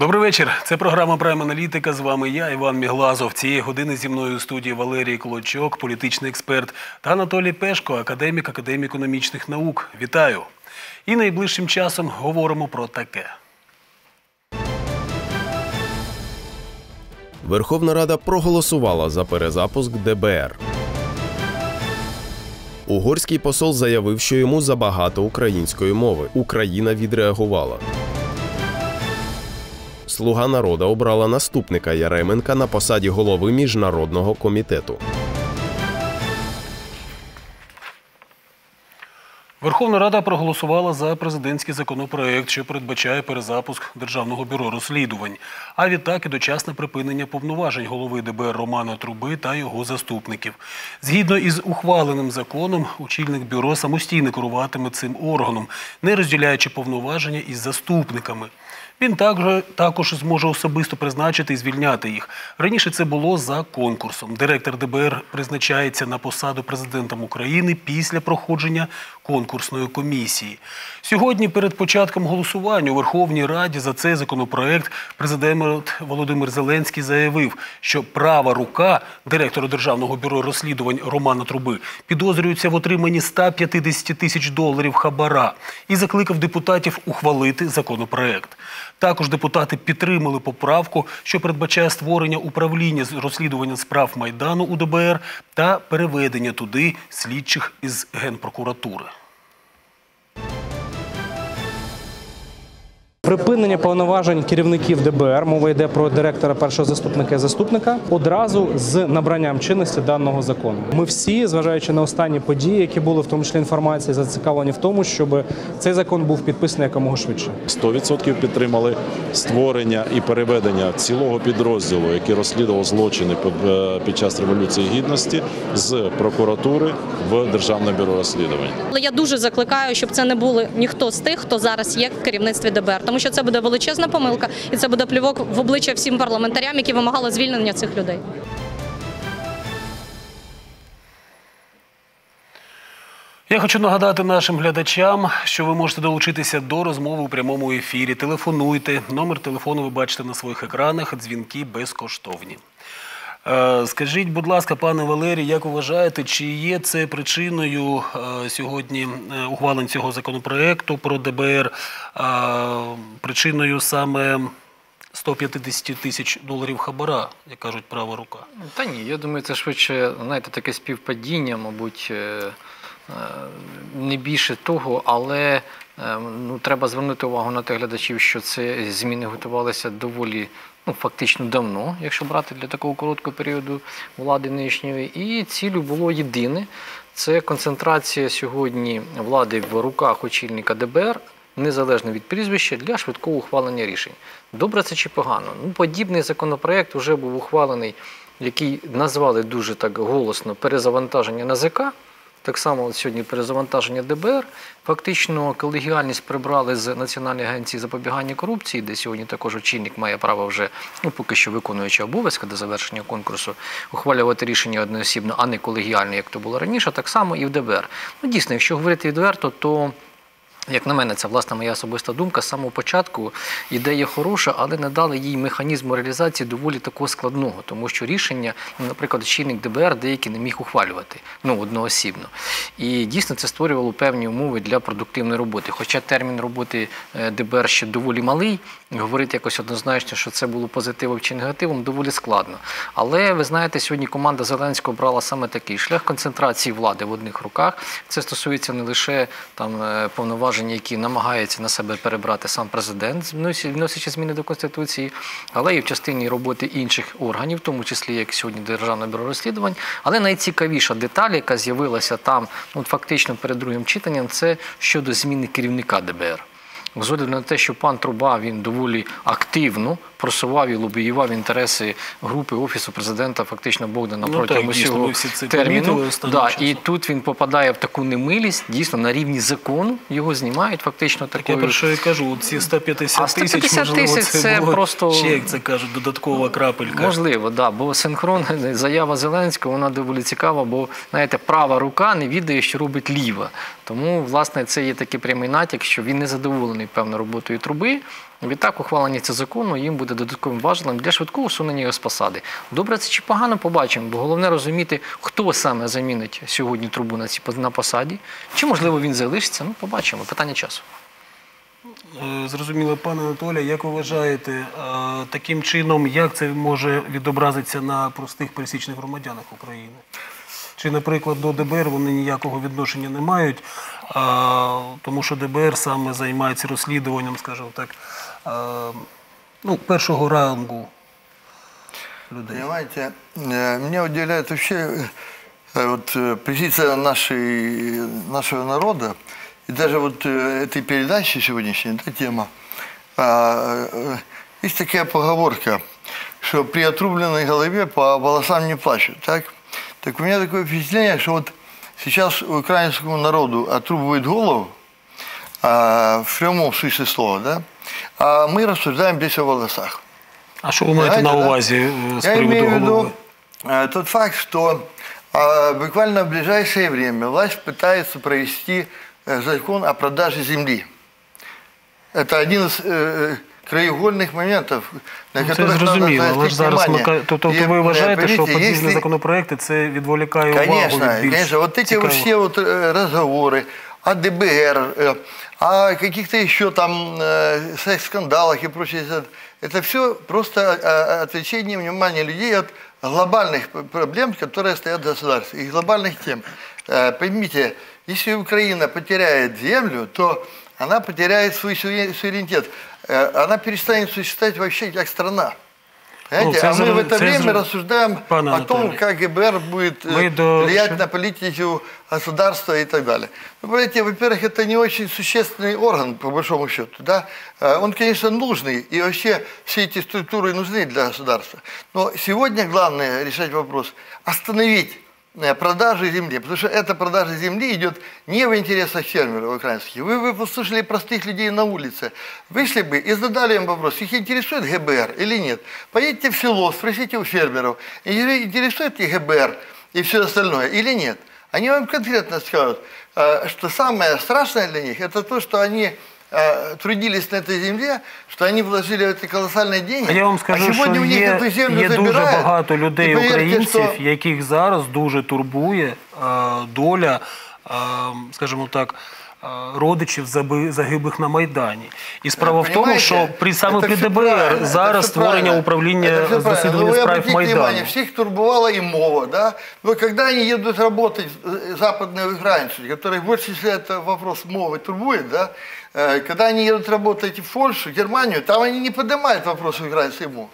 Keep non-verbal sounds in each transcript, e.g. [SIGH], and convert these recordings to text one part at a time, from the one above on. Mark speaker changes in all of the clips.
Speaker 1: Добрий вечір. Це програма Прайм Аналітика. З вами я, Іван Міглазов. Цієї години зі мною у студії Валерій Клочок, політичний експерт, та Анатолій Пешко, академік Академії економічних наук. Вітаю! І найближчим часом говоримо про таке.
Speaker 2: Верховна Рада проголосувала за перезапуск ДБР. Угорський посол заявив, що йому забагато української мови. Україна відреагувала. Слуга народа обрала наступника Яременка на посаді голови міжнародного комітету.
Speaker 1: Верховна Рада проголосувала за президентський законопроект, що передбачає перезапуск Державного бюро розслідувань, а відтак і дочасне припинення повноважень голови ДБР Романа Труби та його заступників. Згідно із ухваленим законом, очільник бюро самостійно керуватиме цим органом, не розділяючи повноваження із заступниками. Він також, також зможе особисто призначити і звільняти їх. Раніше це було за конкурсом. Директор ДБР призначається на посаду президентом України після проходження конкурсної комісії. Сьогодні, перед початком голосування у Верховній Раді за цей законопроект, президент Володимир Зеленський заявив, що права рука директора Державного бюро розслідувань Романа Труби підозрюється в отриманні 150 тисяч доларів хабара і закликав депутатів ухвалити законопроект. Також депутати підтримали поправку, що передбачає створення управління з розслідування справ Майдану у ДБР та переведення туди слідчих із Генпрокуратури.
Speaker 3: Припинення повноважень керівників ДБР, мова йде про директора, першого заступника і заступника, одразу з набранням чинності даного закону. Ми всі, зважаючи на останні події, які були в тому числі інформації, зацікавлені в тому, щоб цей закон був підписаний якомога швидше.
Speaker 4: 100% підтримали створення і переведення цілого підрозділу, який розслідував злочини під- е, під час революції гідності з прокуратури в Державне бюро розслідувань.
Speaker 5: Але я дуже закликаю, щоб це не були ніхто з тих, хто зараз є в керівництві ДБР, тому що це буде величезна помилка, і це буде плювок в обличчя всім парламентарям, які вимагали звільнення цих людей.
Speaker 1: Я хочу нагадати нашим глядачам, що ви можете долучитися до розмови у прямому ефірі. Телефонуйте. Номер телефону ви бачите на своїх екранах. Дзвінки безкоштовні. Е, Скажіть, будь ласка, пане Валерій, як вважаєте, чи є це причиною е, сьогодні е, ухвалень цього законопроекту про ДБР, причиною саме 150 тисяч доларів хабара, як кажуть, права рука?
Speaker 6: Та ні, я думаю, це швидше, знаєте, таке співпадіння, мабуть, не більше того, але ну, треба звернути увагу на тих глядачів, що це зміни готувалися доволі ну, фактично давно, якщо брати для такого короткого періоду влади нинішньої. І цілю було єдине це концентрація сьогодні влади в руках очільника ДБР. Незалежно від прізвища для швидкого ухвалення рішень. Добре це чи погано? Ну, подібний законопроект вже був ухвалений, який назвали дуже так голосно перезавантаження НАЗК. Так само сьогодні перезавантаження ДБР. Фактично колегіальність прибрали з Національної агенції запобігання корупції, де сьогодні також очільник має право вже, ну поки що виконуючи обов'язки до завершення конкурсу, ухвалювати рішення одноосібно, а не колегіально, як то було раніше. Так само і в ДБР. Ну дійсно, якщо говорити відверто, то як на мене, це власне моя особиста думка. З самого початку ідея хороша, але не дали їй механізму реалізації доволі такого складного, тому що рішення, ну, наприклад, чинник ДБР деякі не міг ухвалювати ну одноосібно. І дійсно це створювало певні умови для продуктивної роботи. Хоча термін роботи е, ДБР ще доволі малий, говорити якось однозначно, що це було позитивом чи негативом, доволі складно. Але ви знаєте, сьогодні команда Зеленського брала саме такий шлях концентрації влади в одних руках. Це стосується не лише там е, повноважень, які намагається на себе перебрати сам президент, вносячи зміни до конституції, але і в частині роботи інших органів, в тому числі як сьогодні Державне бюро розслідувань. Але найцікавіша деталь, яка з'явилася там, фактично перед другим читанням, це щодо зміни керівника ДБР. З огляду на те, що пан Труба він доволі активно просував і лобіював інтереси групи офісу президента, фактично Богдана
Speaker 1: Ну,
Speaker 6: протягом усього терміну. Да, і тут він попадає в таку немилість, дійсно на рівні закону його знімають фактично
Speaker 1: Так я про що і кажу, ці 150
Speaker 6: А
Speaker 1: тисяч, можливо,
Speaker 6: тисяч
Speaker 1: це,
Speaker 6: це
Speaker 1: було
Speaker 6: просто-
Speaker 1: ще, як це кажуть, додаткова крапелька.
Speaker 6: Можливо, да, бо синхрон [LAUGHS] заява Зеленського вона доволі цікава, бо знаєте, права рука не відає, що робить ліва. Тому, власне, це є такий прямий натяк, що він не задоволений певною роботою труби. Відтак, ухвалення цього закону їм буде додатковим важелем для швидкого усунення його з посади. Добре це чи погано побачимо, бо головне розуміти, хто саме замінить сьогодні трубу на цій на посаді. Чи можливо він залишиться? Ну, побачимо. Питання часу.
Speaker 1: Е, Зрозуміло, пане Анатолій, як ви вважаєте, е, таким чином, як це може відобразитися на простих пересічних громадянах України? Чи, наприклад, до ДБР вони ніякого відношення не мають, а, тому що ДБР саме займається розслідуванням, скажімо так, а, ну, першого рангу людей?
Speaker 7: Понимаете, э, меня удивляет вообще э, вот, э, позиция нашей, нашего народа, и даже вот э, этой передачи сегодняшней, да, тема. А, э, Есть такая поговорка, что при отрубленной голове по волосам не плачут, так? Так у меня такое впечатление, что вот сейчас украинскому народу отрубывают голову, а, в прямом смысле слова, да? А мы рассуждаем здесь о волосах.
Speaker 1: А що ви маєте на
Speaker 7: да?
Speaker 1: увазі е, з
Speaker 7: Я
Speaker 1: приводу
Speaker 7: имею в виду э, тот факт, что э, буквально в ближайшее время власть пытается провести э, закон о продаже земли. Это один из э, краеугольных моментов, на
Speaker 1: Ну, Це
Speaker 7: которых надо
Speaker 1: зрозуміло, але ж
Speaker 7: заострить
Speaker 1: зараз
Speaker 7: внимание.
Speaker 1: смика- Тобто
Speaker 7: И,
Speaker 1: ви
Speaker 7: э,
Speaker 1: вважаєте, що
Speaker 7: понимаете,
Speaker 1: подібні
Speaker 7: если-
Speaker 1: законопроекти це відволікає увагу
Speaker 7: Конечно,
Speaker 1: від більш
Speaker 7: конечно. Вот эти
Speaker 1: цікавого?
Speaker 7: вот все вот э, разговоры о ДБР, э, о каких-то еще там э, секс-скандалах и прочее, это, это все просто э, отвлечение внимания людей от глобальных п- проблем, которые стоят в государстве, и глобальных тем. Э, Поймите, если Украина потеряет землю, то она потеряет свой суверен- суверенитет. Э, Она перестанет существовать вообще как страна. Понимаете?
Speaker 1: це
Speaker 7: а мы в это
Speaker 1: це
Speaker 7: время рассуждаем о том, как ГБР будет э,
Speaker 1: Мы до-
Speaker 7: влиять на политику государства и так далее. Вы понимаете, во-первых, это не очень существенный орган, по большому счету. Да? Э, Он, конечно, нужный, и вообще все эти структуры нужны для государства. Но сегодня главное решать вопрос – остановить продажи земли, потому что эта продажа земли идет не в интересах фермеров украинских. Вы, вы послушали простых людей на улице, вышли бы и задали им вопрос, их интересует ГБР или нет. Поедете в село, спросите у фермеров, интересует их ГБР и все остальное или нет. Они вам конкретно скажут, э, что самое страшное для них, это то, что они э, трудились на этой земле, что они вложили в это колоссальные деньги.
Speaker 1: А я вам скажу,
Speaker 7: а сегодня
Speaker 1: що
Speaker 7: у них
Speaker 1: є,
Speaker 7: эту землю
Speaker 1: є дуже
Speaker 7: забирают.
Speaker 1: багато людей,
Speaker 7: И поверьте,
Speaker 1: українців,
Speaker 7: что-
Speaker 1: яких зараз дуже турбує е, доля, е, скажімо так, е, родичів заби- загиблих на Майдані. І справа в тому,
Speaker 7: Понимаете,
Speaker 1: що при саме
Speaker 7: это
Speaker 1: при
Speaker 7: всё
Speaker 1: ДБР
Speaker 7: правильно,
Speaker 1: зараз
Speaker 7: это всё
Speaker 1: створення
Speaker 7: правильно.
Speaker 1: управління
Speaker 7: Это всё
Speaker 1: з
Speaker 7: правильно.
Speaker 1: розслідування
Speaker 7: Но вы
Speaker 1: справ
Speaker 7: обратите
Speaker 1: Майдану.
Speaker 7: внимание, всех турбовала и мова, да? Но когда они едут работать в э, западные украинцы, которые больше всего это вопрос мовы турбует, да? Э, Когда они едут работать в Польшу, Германию, там они не поднимают вопрос украинской мовы.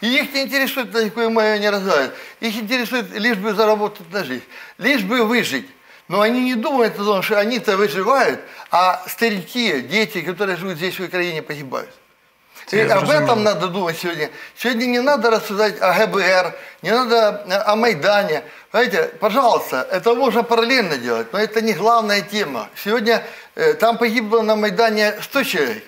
Speaker 7: И их не интересует, на какую мою они разговаривают. Их интересует лишь бы заработать на жизнь, лишь бы выжить. Но они не думают о том, что они-то выживают, а старики, дети, которые живут здесь в Украине, погибают. И
Speaker 1: Я
Speaker 7: об
Speaker 1: зрозумів.
Speaker 7: этом надо думать сегодня. Сегодня не надо рассуждать о ГБР, не надо э, о Майдане. Знаете, пожалуйста, это можно параллельно делать, но это не главная тема. Сегодня э, там погибло на Майдане 100 человек.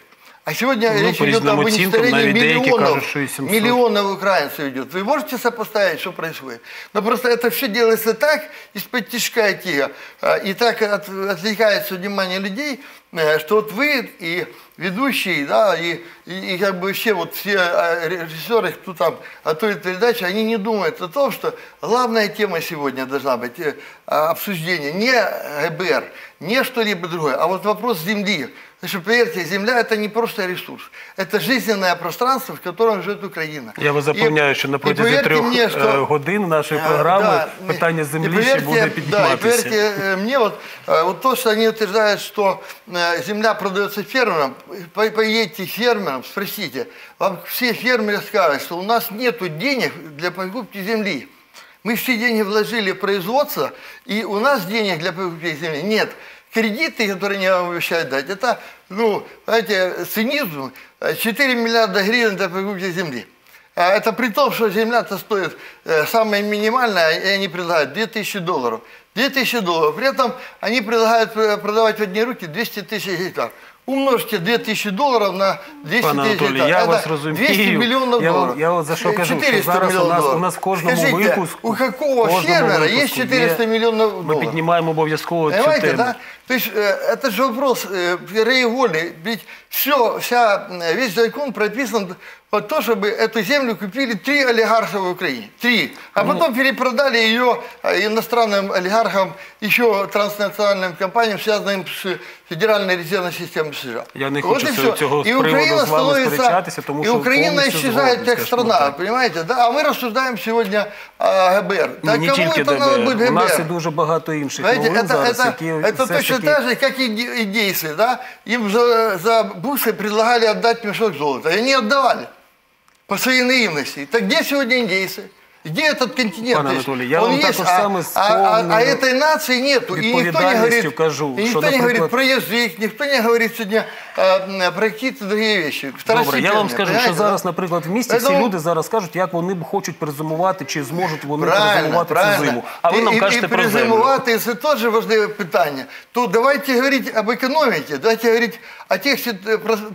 Speaker 7: А сегодня
Speaker 1: Ну,
Speaker 7: речь
Speaker 1: по
Speaker 7: идет
Speaker 1: різним
Speaker 7: об
Speaker 1: оцінкам,
Speaker 7: уничтожении
Speaker 1: навіть деякі
Speaker 7: миллионов,
Speaker 1: кажуть, що і 700.
Speaker 7: миллионов украинцев идет. Вы можете сопоставить, что происходит? Но просто это все делается так, из-под тяжка и тихо, э, и так от- отвлекается внимание людей, э, что вот вы и ведущие, да, и, и, и как бы все вот все э, режиссеры, кто там готовит передачу, они не думают о том, что главная тема сегодня должна быть э, а, обсуждение не ГБР, не что-либо другое, а вот вопрос земли. Потому что, поверьте, земля это не просто ресурс, это жизненное пространство, в котором живет Украина.
Speaker 1: Я вас
Speaker 7: И-
Speaker 1: запевняю, що на
Speaker 7: и
Speaker 1: протязі
Speaker 7: повірте
Speaker 1: трьох
Speaker 7: мені,
Speaker 1: е,
Speaker 7: що-
Speaker 1: годин нашої
Speaker 7: Э,
Speaker 1: програми
Speaker 7: да,
Speaker 1: питання
Speaker 7: и
Speaker 1: землі ще
Speaker 7: поверьте,
Speaker 1: буде
Speaker 7: Да, и
Speaker 1: підніматися.
Speaker 7: поверьте э, мне, вот, э, вот то, что они утверждают, что э, земля продается фермерам, по- поедете к фермерам, спросите, вам все фермеры скажут, что у нас нет денег для покупки земли. Мы все деньги вложили в производство, и у нас денег для покупки земли нет. Кредиты, которые они вам обещают дать, это, ну, знаете, цинизм, э, 4 миллиарда гривен для покупки земли. А Это при том, что земля-то стоит э, самая минимальная, и они предлагают 2000 долларов. 2000 долларов. При этом они предлагают э, продавать в одни руки 200 тысяч гектар. умножьте 2000 долларов на 200
Speaker 1: Пане
Speaker 7: тысяч
Speaker 1: Анатолій,
Speaker 7: гектар.
Speaker 1: я
Speaker 7: Это
Speaker 1: вас розумію.
Speaker 7: 200 миллионов
Speaker 1: Я вам-
Speaker 7: долларов.
Speaker 1: я от за що кажу, що
Speaker 7: 400
Speaker 1: зараз у
Speaker 7: миллионов
Speaker 1: нас- у
Speaker 7: долларов.
Speaker 1: нас в кожному
Speaker 7: Скажите,
Speaker 1: випуску-
Speaker 7: у какого
Speaker 1: в кожному
Speaker 7: фермера есть
Speaker 1: випуску
Speaker 7: 400
Speaker 1: є-
Speaker 7: миллионов
Speaker 1: Ми
Speaker 7: долларов?
Speaker 1: піднімаємо обов'язково цю
Speaker 7: Понимаете,
Speaker 1: тему.
Speaker 7: да? То есть э, это же вопрос э, краеугольный. Ведь все, вся, э, весь закон прописан под то, чтобы эту землю купили три олигарха в Украине. Три. А
Speaker 1: Ну.
Speaker 7: потом перепродали ее э, иностранным олигархам, еще транснациональным компаниям, связанным с Федеральной резервной системой США.
Speaker 1: Я не
Speaker 7: Вот
Speaker 1: хочу
Speaker 7: и
Speaker 1: цього-
Speaker 7: всё.
Speaker 1: цього з
Speaker 7: И
Speaker 1: приводу
Speaker 7: Украина
Speaker 1: з вами
Speaker 7: становится,
Speaker 1: сперечатися, тому
Speaker 7: и
Speaker 1: що
Speaker 7: Украина
Speaker 1: повністю
Speaker 7: исчезает
Speaker 1: згоден,
Speaker 7: как
Speaker 1: скажімо
Speaker 7: страна,
Speaker 1: так.
Speaker 7: понимаете? Да? А мы рассуждаем сегодня о ГБР.
Speaker 1: Ну,
Speaker 7: Так
Speaker 1: не
Speaker 7: кому
Speaker 1: тільки
Speaker 7: это надо
Speaker 1: ДБР.
Speaker 7: быть
Speaker 1: У нас
Speaker 7: ГБР?
Speaker 1: і дуже багато інших
Speaker 7: Знаете,
Speaker 1: новин
Speaker 7: это,
Speaker 1: зараз,
Speaker 7: это,
Speaker 1: які
Speaker 7: это
Speaker 1: все ж
Speaker 7: точно
Speaker 1: таки...
Speaker 7: так же, как и иде- идейцы, да? Им за, за бусы предлагали отдать мешок золота, и они отдавали по своей наивности. Так где сегодня индейцы? Где этот континент?
Speaker 1: Пане
Speaker 7: То есть
Speaker 1: Анатолій, я
Speaker 7: он
Speaker 1: вам
Speaker 7: есть,
Speaker 1: також
Speaker 7: а,
Speaker 1: саме з
Speaker 7: а, а, а
Speaker 1: повною
Speaker 7: этой нации нету. И никто не
Speaker 1: відповідальністю
Speaker 7: говорит,
Speaker 1: кажу,
Speaker 7: и
Speaker 1: що,
Speaker 7: никто не говорит
Speaker 1: наприклад-
Speaker 7: про язык, никто не говорит сегодня а, про какие-то другие вещи.
Speaker 1: Добре, я вам
Speaker 7: второстепенные,
Speaker 1: скажу, що
Speaker 7: понимаете, да?
Speaker 1: зараз, наприклад, в місті всі
Speaker 7: Поэтому-
Speaker 1: люди зараз кажуть, як вони б хочуть перезимувати, чи зможуть вони
Speaker 7: Правильно,
Speaker 1: перезимувати цю
Speaker 7: правильно.
Speaker 1: зиму. А ви
Speaker 7: І-
Speaker 1: нам
Speaker 7: і-
Speaker 1: кажете
Speaker 7: і
Speaker 1: про землю.
Speaker 7: перезимувати це теж важливе питання. То давайте говорить об экономике, давайте говорить о тех сит- э, прос-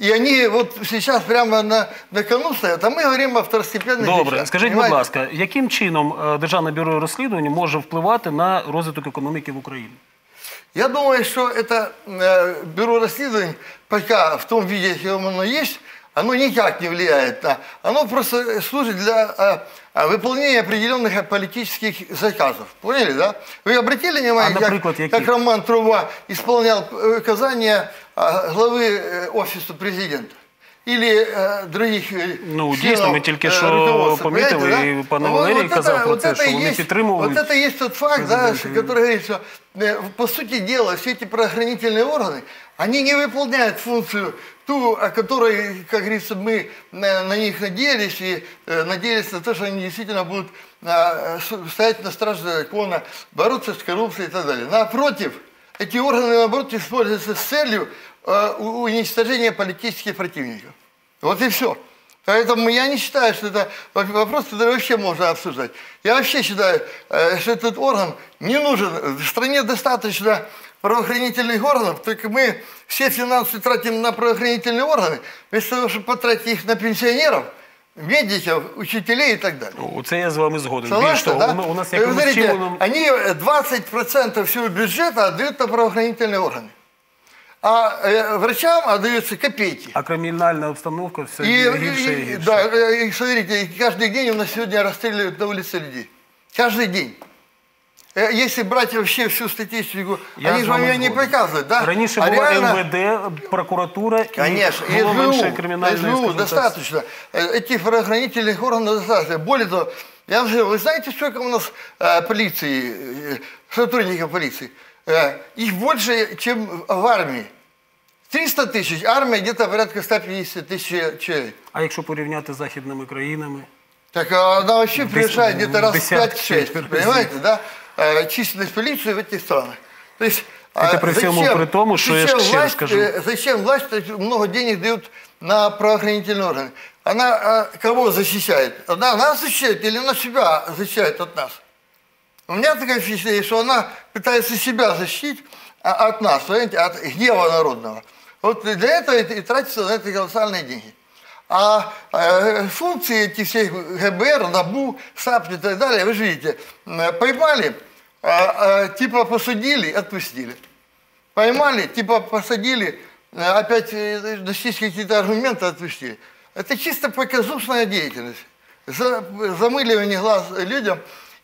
Speaker 7: процессах, которые э, необратимые, и они вот сейчас прямо на, на кону стоят, а мы говорим о второстепенных
Speaker 1: Добре,
Speaker 7: вещах,
Speaker 1: скажіть, будь
Speaker 7: понимаете?
Speaker 1: ласка, яким чином е, Державне бюро розслідувань може впливати на розвиток економіки в Україні?
Speaker 7: Я думаю, что это э, бюро расследований пока в том виде, каком оно есть, оно никак не влияет на... Оно просто служит для э, э, выполнения определенных политических заказов. Поняли, да? Вы обратили внимание,
Speaker 1: А, например,
Speaker 7: как,
Speaker 1: какие?
Speaker 7: как Роман Труба исполнял э, указания э, главы э, офиса президента? Или э, других э,
Speaker 1: Ну,
Speaker 7: членов,
Speaker 1: дійсно, ми тільки
Speaker 7: э,
Speaker 1: що
Speaker 7: руководства,
Speaker 1: помітили,
Speaker 7: понимаете,
Speaker 1: і пан
Speaker 7: Вот-
Speaker 1: Валерій
Speaker 7: вот
Speaker 1: казав
Speaker 7: это-
Speaker 1: про
Speaker 7: вот
Speaker 1: це,
Speaker 7: это
Speaker 1: що вони
Speaker 7: есть-
Speaker 1: підтримують
Speaker 7: Вот это есть тот факт, да,
Speaker 1: президента.
Speaker 7: который говорит, что э, по сути дела все эти правоохранительные органы, они не выполняют функцию ту, о которой, как говорится, мы на, на них надеялись и э, надеялись на то, что они действительно будут э, с- стоять на страже закона, бороться с коррупцией и так далее. Напротив, эти органы, наоборот, используются с целью э, у- уничтожения политических противников. Вот и все. Поэтому я не считаю, что это вопрос, который вообще можно обсуждать. Я вообще считаю, э, что этот орган не нужен. В стране достаточно правоохранительных органов, только мы все финансы тратим на правоохранительные органы, вместо того, чтобы потратить их на пенсионеров, медиков, учителей и так далее.
Speaker 1: Ну, Це я з вами згоден. Більш того,
Speaker 7: да?
Speaker 1: у нас якимось чином...
Speaker 7: они э, 20% всего бюджета отдают на правоохранительные органы А э, врачам отдаются копейки.
Speaker 1: А кримінальна обстановка все
Speaker 7: И,
Speaker 1: гірше і
Speaker 7: и-
Speaker 1: гірше.
Speaker 7: да, э, и смотрите, и каждый день у нас сегодня расстреливают на улице людей. Каждый день. Э, Если брать вообще всю статистику,
Speaker 1: Я
Speaker 7: они
Speaker 1: з
Speaker 7: же вам
Speaker 1: вами
Speaker 7: ее не
Speaker 1: згоден.
Speaker 7: показывают, да?
Speaker 1: Раніше
Speaker 7: А
Speaker 1: була
Speaker 7: реально-
Speaker 1: МВД, прокуратура
Speaker 7: Конечно,
Speaker 1: і було менше
Speaker 7: СБУ,
Speaker 1: кримінальної
Speaker 7: СБУ
Speaker 1: скажімо так,
Speaker 7: достаточно. Э, Этих правоохранительных органов достаточно. Более того, я вам скажу, вы знаете, сколько у нас э, полиции, э, сотрудников полиции? Э, их больше, чем в армии. 300 тысяч, армия где-то порядка 150 тысяч человек.
Speaker 1: А якщо порівняти з західними країнами,
Speaker 7: Так а она вообще
Speaker 1: Дес-
Speaker 7: превышает где-то раз в
Speaker 1: десятки
Speaker 7: 5-6,
Speaker 1: разів.
Speaker 7: понимаете, да? Э, Численность полиции в этих странах. То есть,
Speaker 1: Это
Speaker 7: а,
Speaker 1: при всем при том, что я
Speaker 7: зачем
Speaker 1: ще раз
Speaker 7: власть,
Speaker 1: скажу.
Speaker 7: э, зачем власть так много денег дает на правоохранительные органы? Она а, кого защищает? Она нас защищает или она себя защищает от нас? У меня такое впечатление, что она пытается себя защитить а, от нас, понимаете, от гнева народного. Вот для этого и, тратятся на это колоссальные деньги. А э, функции этих всех ГБР, НАБУ, САП и так далее, вы же видите, поймали, а, а, типа посадили, отпустили. Поймали, типа посадили, э, опять э, нашлись какие-то аргументы, отпустили. Это чисто показушная деятельность. За- замыливание глаз людям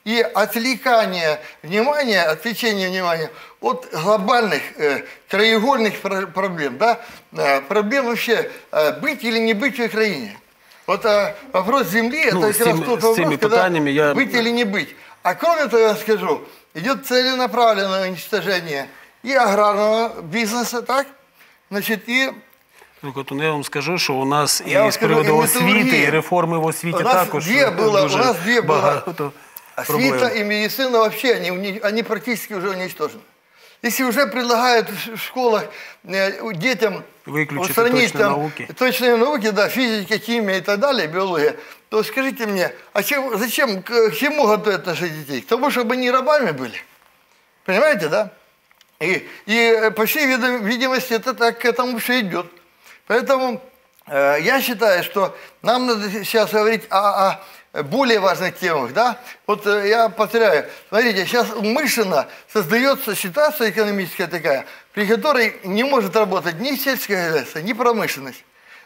Speaker 7: и отвлекание внимания, отвлечение внимания от глобальных э, краеугольных про- проблем. Да? Э, проблем вообще э, быть или не быть в Украине. Вот э, вопрос земли,
Speaker 1: Ну,
Speaker 7: это
Speaker 1: с
Speaker 7: как раз
Speaker 1: теми-
Speaker 7: тот
Speaker 1: с
Speaker 7: вопрос,
Speaker 1: теми
Speaker 7: когда
Speaker 1: питаниями я-
Speaker 7: быть или не быть. А кроме того, я скажу, идет целенаправленное уничтожение и аграрного бизнеса, так? Значит, и
Speaker 1: Ну, от я вам скажу, що у нас
Speaker 7: Я вам
Speaker 1: і з
Speaker 7: скажу,
Speaker 1: приводу
Speaker 7: і
Speaker 1: освіти,
Speaker 7: металургія.
Speaker 1: і реформи в освіті
Speaker 7: У нас
Speaker 1: також
Speaker 7: две было,
Speaker 1: дуже
Speaker 7: у нас две было.
Speaker 1: багато проблем.
Speaker 7: Освита и медицина вообще, они, они практически уже уничтожены. Если уже предлагают в школах э, детям
Speaker 1: Выключить
Speaker 7: устранить
Speaker 1: точные
Speaker 7: там
Speaker 1: науки.
Speaker 7: точные науки, да, физика, химия и так далее, биология, то скажите мне, а чем, зачем, к чему готовят наших детей? К тому, чтобы они рабами были. Понимаете, да? И, и э, по всей види- видимости это так к этому все идет. Поэтому э, я считаю, что нам надо сейчас говорить о, о более важных темах. Да? Вот э, я повторяю, смотрите, сейчас умышленно создается ситуация экономическая такая, при которой не может работать ни сельское хозяйство, ни промышленность.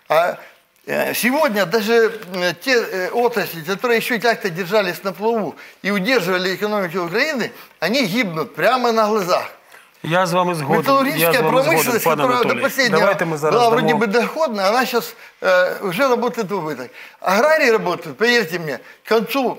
Speaker 7: А э, сегодня даже э, те отрасли, которые еще как-то держались на плаву и удерживали экономику Украины, они гибнут прямо на глазах.
Speaker 1: Я з вами згоден. Я з
Speaker 7: Металлургическая
Speaker 1: вами згоден,
Speaker 7: промышленность,
Speaker 1: пане
Speaker 7: которая до
Speaker 1: Анатолій.
Speaker 7: последнего
Speaker 1: Давайте ми зараз
Speaker 7: была вроде
Speaker 1: дамо...
Speaker 7: бы доходная, она сейчас уже работает в убыток. Аграрии работают, поверьте мне, к концу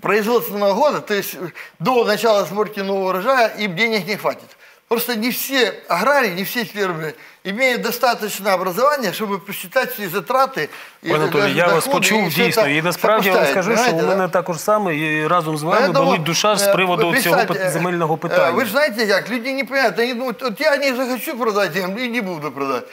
Speaker 7: производственного года, то есть до начала сборки нового урожая, им денег не хватит. Просто не все аграрии, не все фермеры имеют достаточно образования, чтобы посчитать всі затраты. и
Speaker 1: Пане Анатолій, я вас
Speaker 7: доходы, и
Speaker 1: почув
Speaker 7: все
Speaker 1: дійсно.
Speaker 7: это
Speaker 1: І насправді я вам
Speaker 7: сопоставить,
Speaker 1: скажу, що у
Speaker 7: понимаете, да?
Speaker 1: мене також саме і разом з вами
Speaker 7: Поэтому,
Speaker 1: болить душа з
Speaker 7: э,
Speaker 1: приводу
Speaker 7: вы
Speaker 1: цього
Speaker 7: представьте,
Speaker 1: пит- земельного
Speaker 7: э,
Speaker 1: питання.
Speaker 7: Вы же знаете как, люди не понимают, они думают, вот я не захочу продать землю и не буду продать.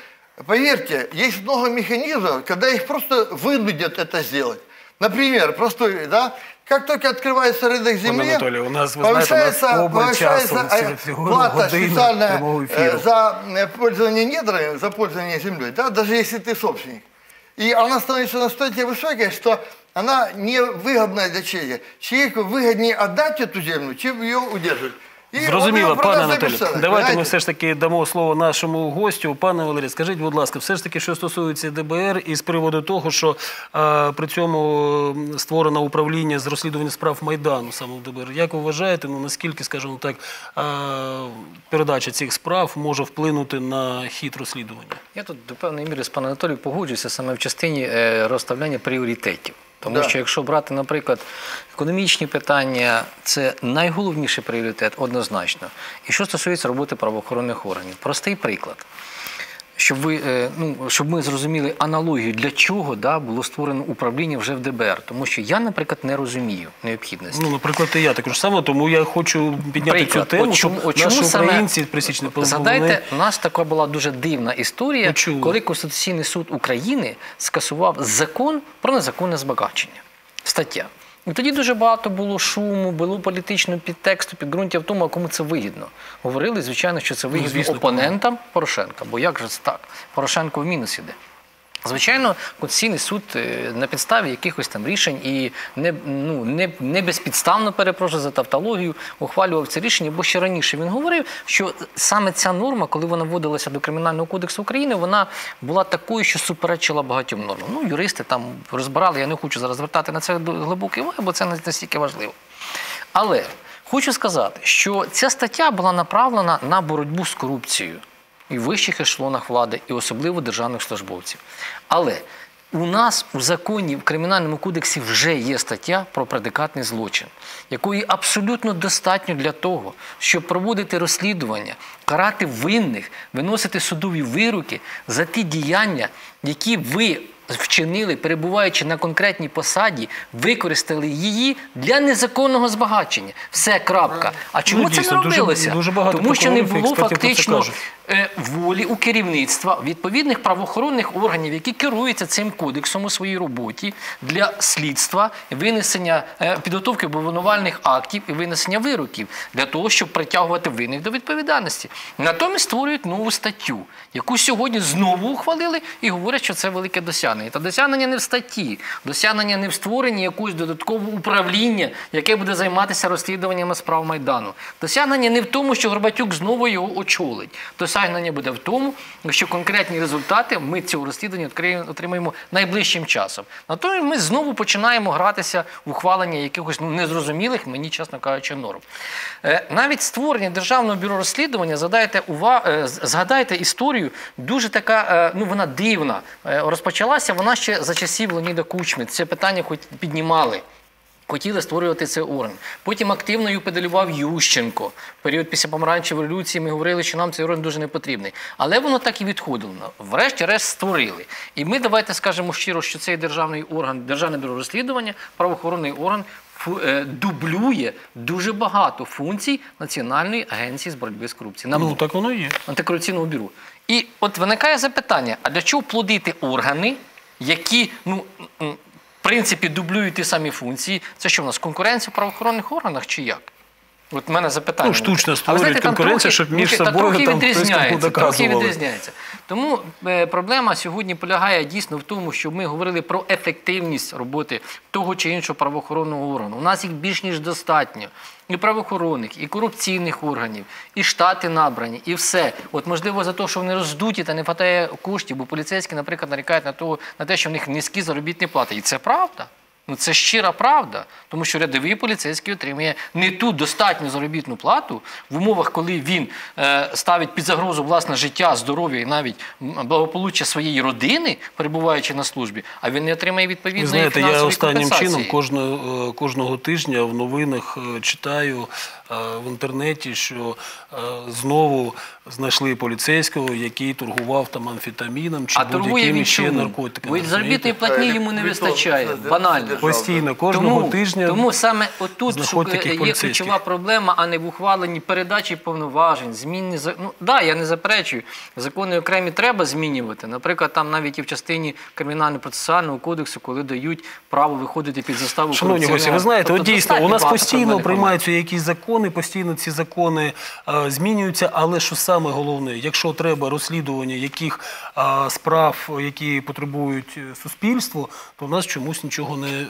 Speaker 7: Поверьте, есть много механизмов, когда их просто вынудят это сделать. Например, простой, да, как только открывается рынок земли,
Speaker 1: Анатолій, у нас, ви знаєте, у нас
Speaker 7: повышается,
Speaker 1: обмаль часу,
Speaker 7: повышается
Speaker 1: всі-
Speaker 7: э,
Speaker 1: всього
Speaker 7: плата
Speaker 1: година
Speaker 7: специальная
Speaker 1: прямого
Speaker 7: э,
Speaker 1: ефіру.
Speaker 7: за э, пользование недрами, за пользование землей, да, даже если ты собственник. И она становится настолько высокой, что она невыгодна для человека. Человеку выгоднее отдать эту землю, чем ее удерживать.
Speaker 1: Зрозуміло, пане Анатолій. Давайте ми все ж таки дамо слово нашому гостю. Пане Валерій, скажіть, будь ласка, все ж таки, що стосується ДБР, і з приводу того, що е, при цьому створено управління з розслідування справ Майдану саме в ДБР. Як ви вважаєте, ну наскільки, скажімо так, е, передача цих справ може вплинути на хід розслідування?
Speaker 6: Я тут до певної міри з паном Анатолієм погоджуюся саме в частині е, розставляння пріоритетів. Тому
Speaker 7: Да.
Speaker 6: що якщо брати, наприклад, економічні питання, це найголовніший пріоритет однозначно. І що стосується роботи правоохоронних органів, простий приклад. Щоб ви е, ну щоб ми зрозуміли аналогію, для чого да, було створено управління вже в ДБР. Тому що я, наприклад, не розумію необхідності.
Speaker 1: Ну, наприклад, і я також само, тому я хочу підняти
Speaker 6: Приклад.
Speaker 1: цю тему, щоб
Speaker 6: чому-
Speaker 1: наші
Speaker 6: чому саме-
Speaker 1: українці присічні
Speaker 6: Згадайте, у нас така була дуже дивна історія,
Speaker 1: Почули.
Speaker 6: коли Конституційний суд України скасував закон про незаконне збагачення. Стаття. І тоді дуже багато було шуму, було політичного підтексту, підґрунтя в тому, а кому це вигідно. Говорили, звичайно, що це вигідно
Speaker 1: звісно,
Speaker 6: опонентам Порошенка, бо як же це так? Порошенко в мінус іде. Звичайно, Конституційний суд е, на підставі якихось там рішень і не, ну, не, не безпідставно, перепрошую за тавтологію, ухвалював це рішення, бо ще раніше він говорив, що саме ця норма, коли вона вводилася до Кримінального кодексу України, вона була такою, що суперечила багатьом нормам. Ну, юристи там розбирали, я не хочу зараз звертати на це глибокий увагу, бо це не настільки важливо. Але хочу сказати, що ця стаття була направлена на боротьбу з корупцією і в вищих ешелонах влади, і особливо державних службовців. Але у нас у законі в кримінальному кодексі вже є стаття про предикатний злочин, якої абсолютно достатньо для того, щоб проводити розслідування, карати винних, виносити судові вироки за ті діяння, які ви вчинили, перебуваючи на конкретній посаді, використали її для незаконного збагачення. Все крапка. А чому
Speaker 1: Ну,
Speaker 6: це не робилося?
Speaker 1: дуже багато
Speaker 6: Тому що не було фактично волі у керівництва відповідних правоохоронних органів, які керуються цим кодексом у своїй роботі для слідства, винесення е, підготовки обвинувальних актів і винесення вироків для того, щоб притягувати винних до відповідальності. Натомість створюють нову статтю, яку сьогодні знову ухвалили і говорять, що це велике досягнення. Та досягнення не в статті, досягнення не в створенні якогось додаткового управління, яке буде займатися розслідуваннями справ Майдану. Досягнення не в тому, що Горбатюк знову його очолить. Досягнення буде в тому, що конкретні результати ми цього розслідування отримаємо найближчим часом. Натомість ми знову починаємо гратися в ухвалення якихось ну, незрозумілих, мені, чесно кажучи, норм. Е, Навіть створення Державного бюро розслідування, згадайте, е, історію, дуже така, е, ну вона дивна. Розпочалася вона ще за часів Леоніда Кучми. Це питання хоч піднімали. Хотіли створювати цей орган. Потім активно його педалював Ющенко. В період після помаранчевої революції ми говорили, що нам цей орган дуже не потрібний. Але воно так і відходило. Врешті-решт створили. І ми давайте скажемо щиро, що цей державний орган, Державне бюро розслідування, правоохоронний орган е, дублює дуже багато функцій Національної агенції з боротьби з корупцією.
Speaker 1: Ну так воно і є.
Speaker 6: антикорупційного бюро. І от виникає запитання: а для чого плодити органи, які, ну, принципі, дублюють ті самі функції? Це що в нас конкуренція в правоохоронних органах чи як? От в мене запитання.
Speaker 1: Ну, штучно створюють
Speaker 6: знаєте, там
Speaker 1: конкуренцію,
Speaker 6: трохи-
Speaker 1: щоб між
Speaker 6: та
Speaker 1: собою
Speaker 6: трохи
Speaker 1: там
Speaker 6: відрізняється, трохи відрізняється. Тому е, проблема сьогодні полягає дійсно в тому, що ми говорили про ефективність роботи того чи іншого правоохоронного органу. У нас їх більш ніж достатньо. І правоохоронних, і корупційних органів, і штати набрані, і все. От можливо, за те, що вони роздуті та не вистачає коштів, бо поліцейські, наприклад, нарікають на того на те, що в них низькі заробітні плати. І це правда. Ну це щира правда, тому що рядовий поліцейський отримує не ту достатню заробітну плату в умовах, коли він е, ставить під загрозу власне життя, здоров'я і навіть благополуччя своєї родини, перебуваючи на службі, а він не отримає
Speaker 1: Ви
Speaker 6: відповідної
Speaker 1: знаєте, я останнім
Speaker 6: компенсації.
Speaker 1: чином кожного, е, кожного тижня в новинах е, читаю в інтернеті, що знову знайшли поліцейського, який торгував там амфетаміном чи будь-якими ще наркотиками.
Speaker 6: Заробітної платні йому не вистачає. Банально.
Speaker 1: Постійно, кожного
Speaker 6: тому,
Speaker 1: тижня.
Speaker 6: Тому саме отут шук- є ключова проблема, а не в ухваленні передачі повноважень, зміни за- Ну да, я не заперечую. Закони окремі треба змінювати. Наприклад, там навіть і в частині кримінально-процесуального кодексу, коли дають право виходити під заставу
Speaker 1: Шановні гості, ви знаєте,
Speaker 6: Тобто
Speaker 1: от дійсно, у нас постійно приймаються якісь закони, постійно ці закони е, змінюються, але що саме головне, якщо треба розслідування яких е, справ, які потребують е, суспільство, то у нас чомусь нічого не.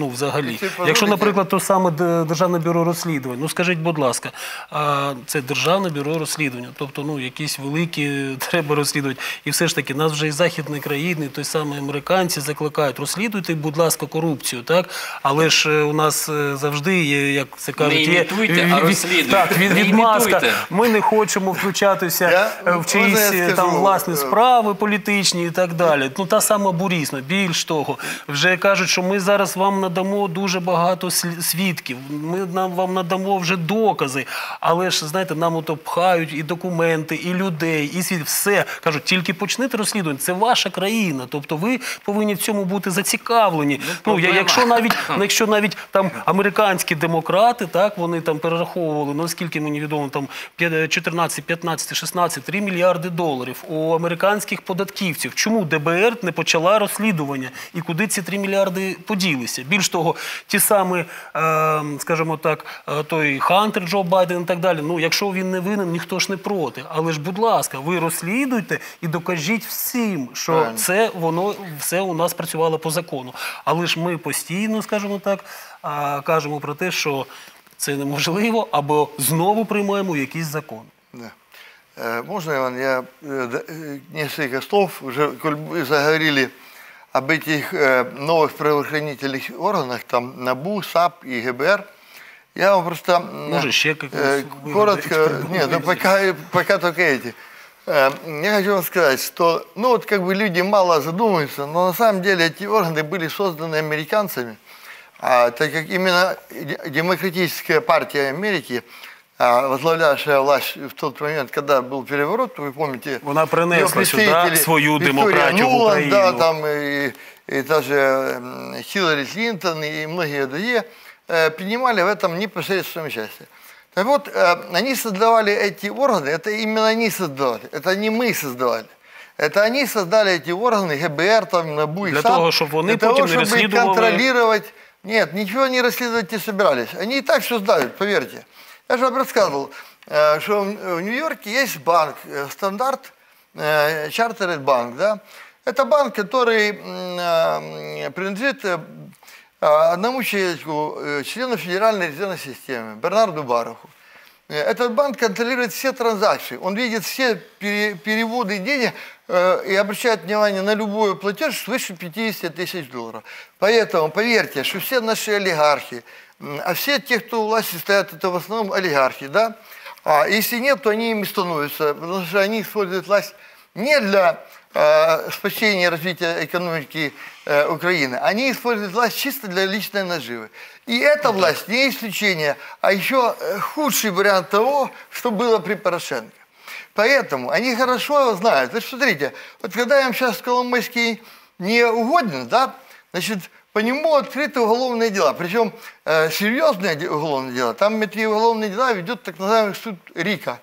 Speaker 1: Ну, взагалі, якщо, наприклад, то саме Державне бюро розслідувань, ну скажіть, будь ласка, а, це Державне бюро розслідування, тобто ну якісь великі [LAUGHS] треба розслідувати. І все ж таки, нас вже і західні країни, той самі американці закликають, розслідуйте, будь ласка, корупцію, так? Але ж е, у нас е, завжди є, як це кажуть, є
Speaker 6: імітуйте, а розслідуйте.
Speaker 1: Так, від, відмазка. Ми не хочемо включатися
Speaker 7: Я-
Speaker 1: в чиїсь
Speaker 7: я
Speaker 1: е, там власні справи політичні і так далі. Ну та сама бурісна. Більш того, вже кажуть, що ми зараз вам надамо дуже багато свідків. Ми нам вам надамо вже докази. Але ж знаєте, нам ото пхають і документи, і людей, і світ. Все кажуть, тільки почнете розслідування. Це ваша країна. Тобто ви повинні в цьому бути зацікавлені. Ну, я, якщо навіть [LAUGHS] ну, якщо навіть там американські демократи, так вони там перераховували, ну наскільки мені відомо, там 14, 15, 16, 3 мільярди доларів у американських податківців. Чому ДБР не почала розслідування і куди ці 3 мільярди поділися? Більш того, ті самі, е, скажімо так, е, той Хантер Джо Байден і так далі. Ну, якщо він не винен, ніхто ж не проти. Але ж, будь ласка, ви розслідуйте і докажіть всім, що
Speaker 7: Правильно.
Speaker 1: це воно все у нас працювало по закону. Але ж ми постійно, скажімо так, а, кажемо про те, що це неможливо, або знову приймаємо якийсь закон.
Speaker 7: Да. Э, Можно, Иван, я э, д- э, несколько слов, уже коль вы заговорили об этих э, новых правоохранительных органах, там НАБУ, САП и ГБР, я вам просто
Speaker 1: Может, еще как
Speaker 7: э, коротко, нет, ну пока, пока только эти. Э, Я хочу вам сказать, что, ну вот как бы люди мало задумываются, но на самом деле эти органы были созданы американцами, а, так как именно де- демократическая партия Америки, возглавлявшая власть в тот момент, когда был переворот, вы помните,
Speaker 1: Вона принесла
Speaker 7: её
Speaker 1: сюди
Speaker 7: представители,
Speaker 1: свою
Speaker 7: Виктория
Speaker 1: демократію в
Speaker 7: Нуланд, да,
Speaker 1: Україну.
Speaker 7: там и, и даже м, Хиллари Клинтон и многие другие э, принимали в этом непосредственное участие. Так вот, э, они создавали эти органы, это именно они создавали, это не мы создавали. Это они создали эти органы, ГБР, там, НАБУ и
Speaker 1: Для
Speaker 7: САП,
Speaker 1: того, щоб вони
Speaker 7: для того,
Speaker 1: потім не
Speaker 7: чтобы
Speaker 1: розслідували-
Speaker 7: контролировать. Нет, ничего они расследовать не собирались. Они и так все знают, поверьте. Я же вам рассказывал, э, что в в Нью-Йорке есть банк, э, стандарт, Чартеред банк, да? Это банк, который э, принадлежит э, одному человеку, э, члену Федеральной резервной системы, Бернарду Бараху. Э, Этот банк контролирует все транзакции, он видит все пере- переводы денег э, и обращает внимание на любой платеж свыше 50 тысяч долларов. Поэтому поверьте, что все наши олигархи, а все те, кто у власти стоят, это в основном олигархи, да? А если нет, то они ими становятся, потому что они используют власть не для э, спасения и развития экономики э, Украины, они используют власть чисто для личной наживы. И эта власть не исключение, а еще э, худший вариант того, что было при Порошенко. Поэтому они хорошо его знают. Вы смотрите, вот когда им сейчас Коломойский не угоден, да, значит, по нему открыты уголовные дела. Причем э, серьезные уголовные дела. Там эти уголовные дела ведет так называемый суд РИКа.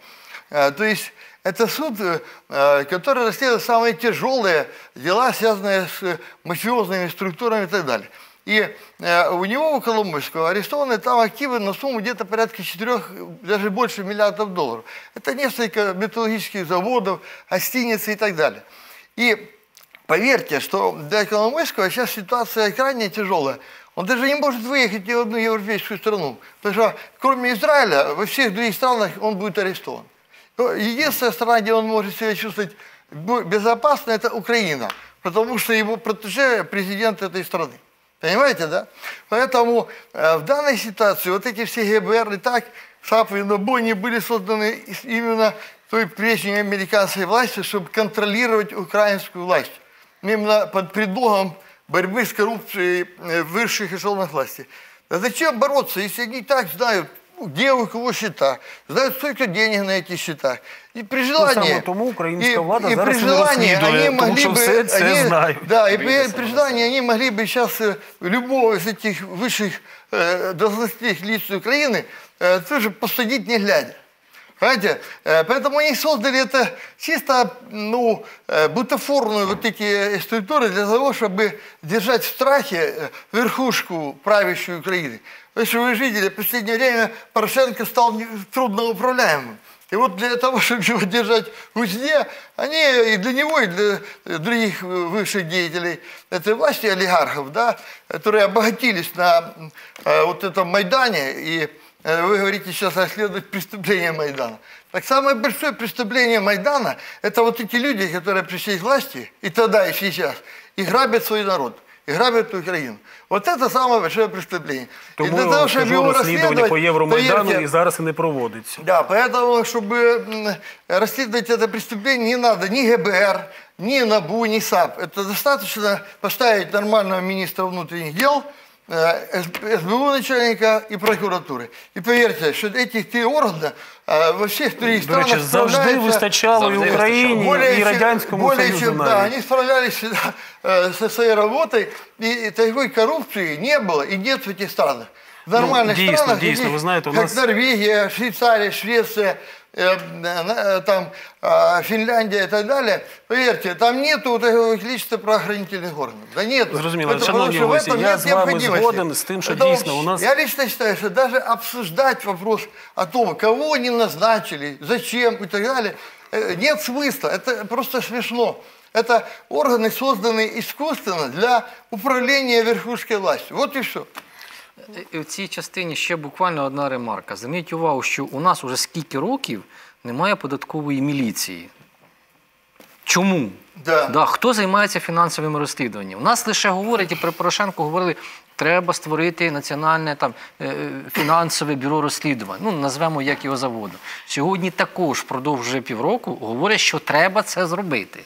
Speaker 7: Э, то есть это суд, э, э, который расследует самые тяжелые дела, связанные с мафиозными структурами и так далее. И э, у него, у Коломойского, арестованы там активы на сумму где-то порядка 4, даже больше миллиардов долларов. Это несколько металлургических заводов, гостиницы и так далее. И поверьте, что для Коломойского сейчас ситуация крайне тяжелая. Он даже не может выехать ни в одну европейскую страну. Потому что кроме Израиля, во всех других странах он будет арестован. Единственная страна, где он может себя чувствовать безопасно, это Украина. Потому что его протеже президент этой страны. Понимаете, да? Поэтому э, в данной ситуации вот эти все ГБР и так, САП и НАБУ, они были созданы именно той прежней американской властью, чтобы контролировать украинскую власть. Именно под предлогом борьбы с коррупцией э, в высших эшелонах власти. А зачем бороться, если они и так знают, ну, где у кого счета, знают, сколько денег на этих счетах. И при желании...
Speaker 1: саме тому українська
Speaker 7: и-
Speaker 1: влада
Speaker 7: и
Speaker 1: зараз
Speaker 7: при
Speaker 1: і не
Speaker 7: желании
Speaker 1: розслідує,
Speaker 7: они
Speaker 1: тому
Speaker 7: могли
Speaker 1: що
Speaker 7: бы...
Speaker 1: все це
Speaker 7: они-
Speaker 1: знають.
Speaker 7: Да, и при, при желании они могли бы сейчас э, любого из этих высших э, должностных лиц Украины э, тоже посадить не глядя. Понимаете? Э, Поэтому они создали это чисто ну, э, бутафорную вот эти структуры для того, чтобы держать в страхе э, верхушку правящей Украины. То есть вы видели, в последнее время Порошенко стал трудноуправляемым. И вот для того, [LAUGHS] чтобы его держать в узде, они и для него, и для э, других э, высших деятелей этой власти, олигархов, да, которые обогатились на э, вот этом Майдане, и э, вы говорите сейчас расследовать преступления Майдана. Так самое большое преступление Майдана – это вот эти люди, которые пришли к власти, и тогда, и сейчас, и грабят свой народ, и грабят Украину. Вот это самое большое преступление. и
Speaker 1: Тому
Speaker 7: для того, чтобы
Speaker 1: кажу,
Speaker 7: его
Speaker 1: розслідування
Speaker 7: расследовать,
Speaker 1: по Євромайдану
Speaker 7: поверьте,
Speaker 1: і зараз і не проводиться.
Speaker 7: да, поэтому, чтобы м, расследовать это преступление, не надо ни ГБР, ни НАБУ, ни САП. Это достаточно поставить нормального министра внутренних дел, э, С- СБУ начальника и прокуратуры. И поверьте, что этих три органа э, во всех трех
Speaker 1: До речі,
Speaker 7: странах
Speaker 1: завжди
Speaker 7: справляются-
Speaker 1: вистачало і
Speaker 6: Завжди
Speaker 1: Україні,
Speaker 7: более
Speaker 1: і
Speaker 7: чем-
Speaker 1: Радянському
Speaker 7: более
Speaker 1: Союзу
Speaker 7: чем, да,
Speaker 1: навіть.
Speaker 7: они справлялись всегда э, со своей работой, и, и такой коррупции не было и нет в этих странах. В нормальных
Speaker 1: дійсно,
Speaker 7: странах,
Speaker 1: дійсно,
Speaker 7: таких,
Speaker 1: ви знаєте, у
Speaker 7: как
Speaker 1: нас-
Speaker 7: Норвегия, Швейцария, Швеция, э, э, там, э, Финляндия и так далее, поверьте, там нету такого количества правоохранительных органов. Да нет.
Speaker 1: Зрозуміло.
Speaker 7: Потому
Speaker 1: Шановні
Speaker 7: что в
Speaker 1: гості,
Speaker 7: этом
Speaker 1: я
Speaker 7: нет
Speaker 1: з вами
Speaker 7: необходимости.
Speaker 1: згоден з тим, що
Speaker 7: Поэтому
Speaker 1: дійсно у нас-
Speaker 7: Я лично считаю, что даже обсуждать вопрос о том, кого они назначили, зачем и так далее, э, нет смысла. Это просто смешно. Это органы, созданные искусственно для управления верхушкой властью. Вот и все.
Speaker 6: І в цій частині ще буквально одна ремарка. Зверніть увагу, що у нас уже скільки років немає податкової міліції. Чому?
Speaker 7: Да.
Speaker 6: Да, хто займається фінансовими розслідуваннями? У нас лише говорять, і при Порошенку говорили, треба створити національне там, е, фінансове бюро розслідувань. Ну, назвемо як його заводу. Сьогодні також впродовж вже півроку говорять, що треба це зробити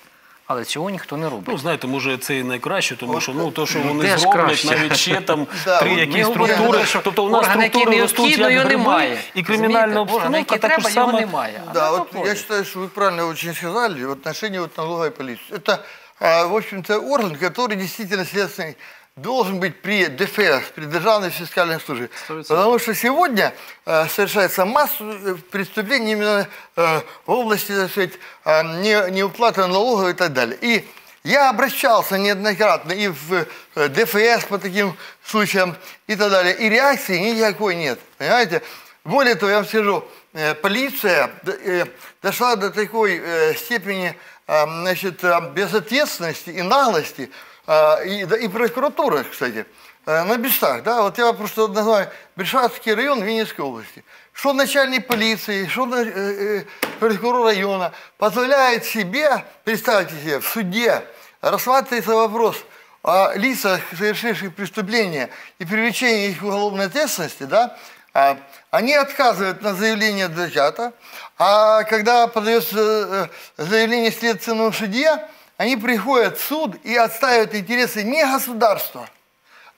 Speaker 6: Але цього ніхто не робить.
Speaker 1: Ну, знаєте, може це і найкраще, тому що ну то, що вони
Speaker 6: Де ж
Speaker 1: зроблять,
Speaker 6: краще?
Speaker 1: навіть ще там
Speaker 7: Да, [LAUGHS]
Speaker 1: три
Speaker 7: от
Speaker 1: якісь
Speaker 6: ми говоримо,
Speaker 1: структури.
Speaker 6: що
Speaker 1: Тобто у нас
Speaker 6: орган, який
Speaker 1: структури ростуть
Speaker 6: необхідно,
Speaker 1: як
Speaker 6: його
Speaker 1: гриби,
Speaker 6: немає.
Speaker 1: і кримінальна
Speaker 6: Розумієте? Орган,
Speaker 1: обстановка
Speaker 6: який
Speaker 1: також
Speaker 6: треба, його
Speaker 1: саме.
Speaker 6: немає. А
Speaker 7: Да,
Speaker 6: на
Speaker 7: вот
Speaker 6: то
Speaker 7: я считаю, что вы правильно очень сказали в отношении вот налоговой полиции. Это, а, в общем-то, орган, который действительно следственный должен быть при ДФС, при Державной фискальной службе.
Speaker 6: Сто процентов.
Speaker 7: Потому что сегодня э, совершается массу э, преступлений именно э, в области, так сказать, э, не, неуплаты налогов и так далее. И я обращался неоднократно и в э, ДФС по таким случаям и так далее. И реакции никакой нет. Понимаете? Более того, я вам скажу, э, полиция э, дошла до такой э, степени э, значит, безответственности и наглости, и, да, и прокуратура, кстати, на местах. Да? Вот я просто называю Бешатский район Винницкой области. Что начальник полиции, что э, прокурор района позволяет себе, представьте себе, в суде рассматривается вопрос о лицах, совершивших преступления и привлечении их к уголовной ответственности, да, а, они отказывают на заявление адвоката, а когда подается э, заявление следственному судье, они приходят в суд и отстаивают интересы не государства,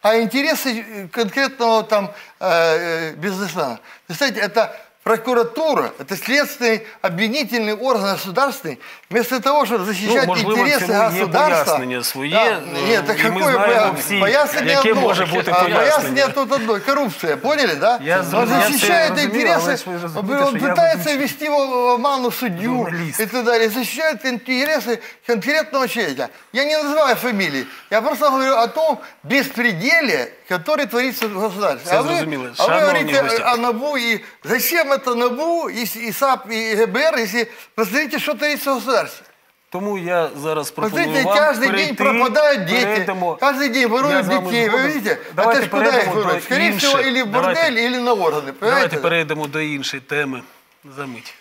Speaker 7: а интересы э, конкретного там э, э, бизнесмена. Представляете, это прокуратура, это следственный обвинительный орган государственный, вместо того, чтобы защищать
Speaker 1: Ну, можливо, в
Speaker 7: интересы
Speaker 1: цьому є
Speaker 7: государства...
Speaker 1: пояснення своє,
Speaker 7: Да,
Speaker 1: ну,
Speaker 7: нет, так
Speaker 1: і ми
Speaker 7: какое
Speaker 1: знаємо
Speaker 7: поя-
Speaker 1: всі,
Speaker 7: пояснение
Speaker 1: яке
Speaker 7: одно.
Speaker 1: може бути
Speaker 7: А
Speaker 1: пояснення.
Speaker 7: Пояснение тут одно. Коррупция, поняли, да?
Speaker 1: Я
Speaker 7: Он
Speaker 1: зрозумів, я
Speaker 7: защищает
Speaker 1: це розумію, але
Speaker 7: интересы,
Speaker 1: ж ви ж
Speaker 7: он
Speaker 1: розумієте, що я
Speaker 7: пытается
Speaker 1: ведучий.
Speaker 7: ввести в обману судью
Speaker 1: Журналист.
Speaker 7: и так далее, защищает интересы конкретного человека. Я не называю фамилии, я просто говорю о том беспределе, который творится в государстве.
Speaker 1: Все
Speaker 7: а вы,
Speaker 1: зрозуміло.
Speaker 7: а вы
Speaker 1: Шановні
Speaker 7: говорите
Speaker 1: гості.
Speaker 7: о НАБУ и зачем это НАБУ и, с- и САП и ГБР, если посмотрите, что творится в государстве.
Speaker 1: Тому я зараз пропоную
Speaker 7: Посмотрите,
Speaker 1: вам
Speaker 7: каждый
Speaker 1: перейти,
Speaker 7: день пропадают дети,
Speaker 1: перейдемо-
Speaker 7: каждый день
Speaker 1: Я
Speaker 7: воруют
Speaker 1: з вами
Speaker 7: детей. Вы
Speaker 1: згоден.
Speaker 7: видите?
Speaker 1: Давайте
Speaker 7: это ж куда их
Speaker 1: перейдемо
Speaker 7: воруют?
Speaker 1: до
Speaker 7: Скорее всего,
Speaker 1: інших.
Speaker 7: или в бордель,
Speaker 1: Давайте.
Speaker 7: или на органы.
Speaker 1: Давайте
Speaker 7: Понимаете?
Speaker 1: перейдемо до іншої теми за мить.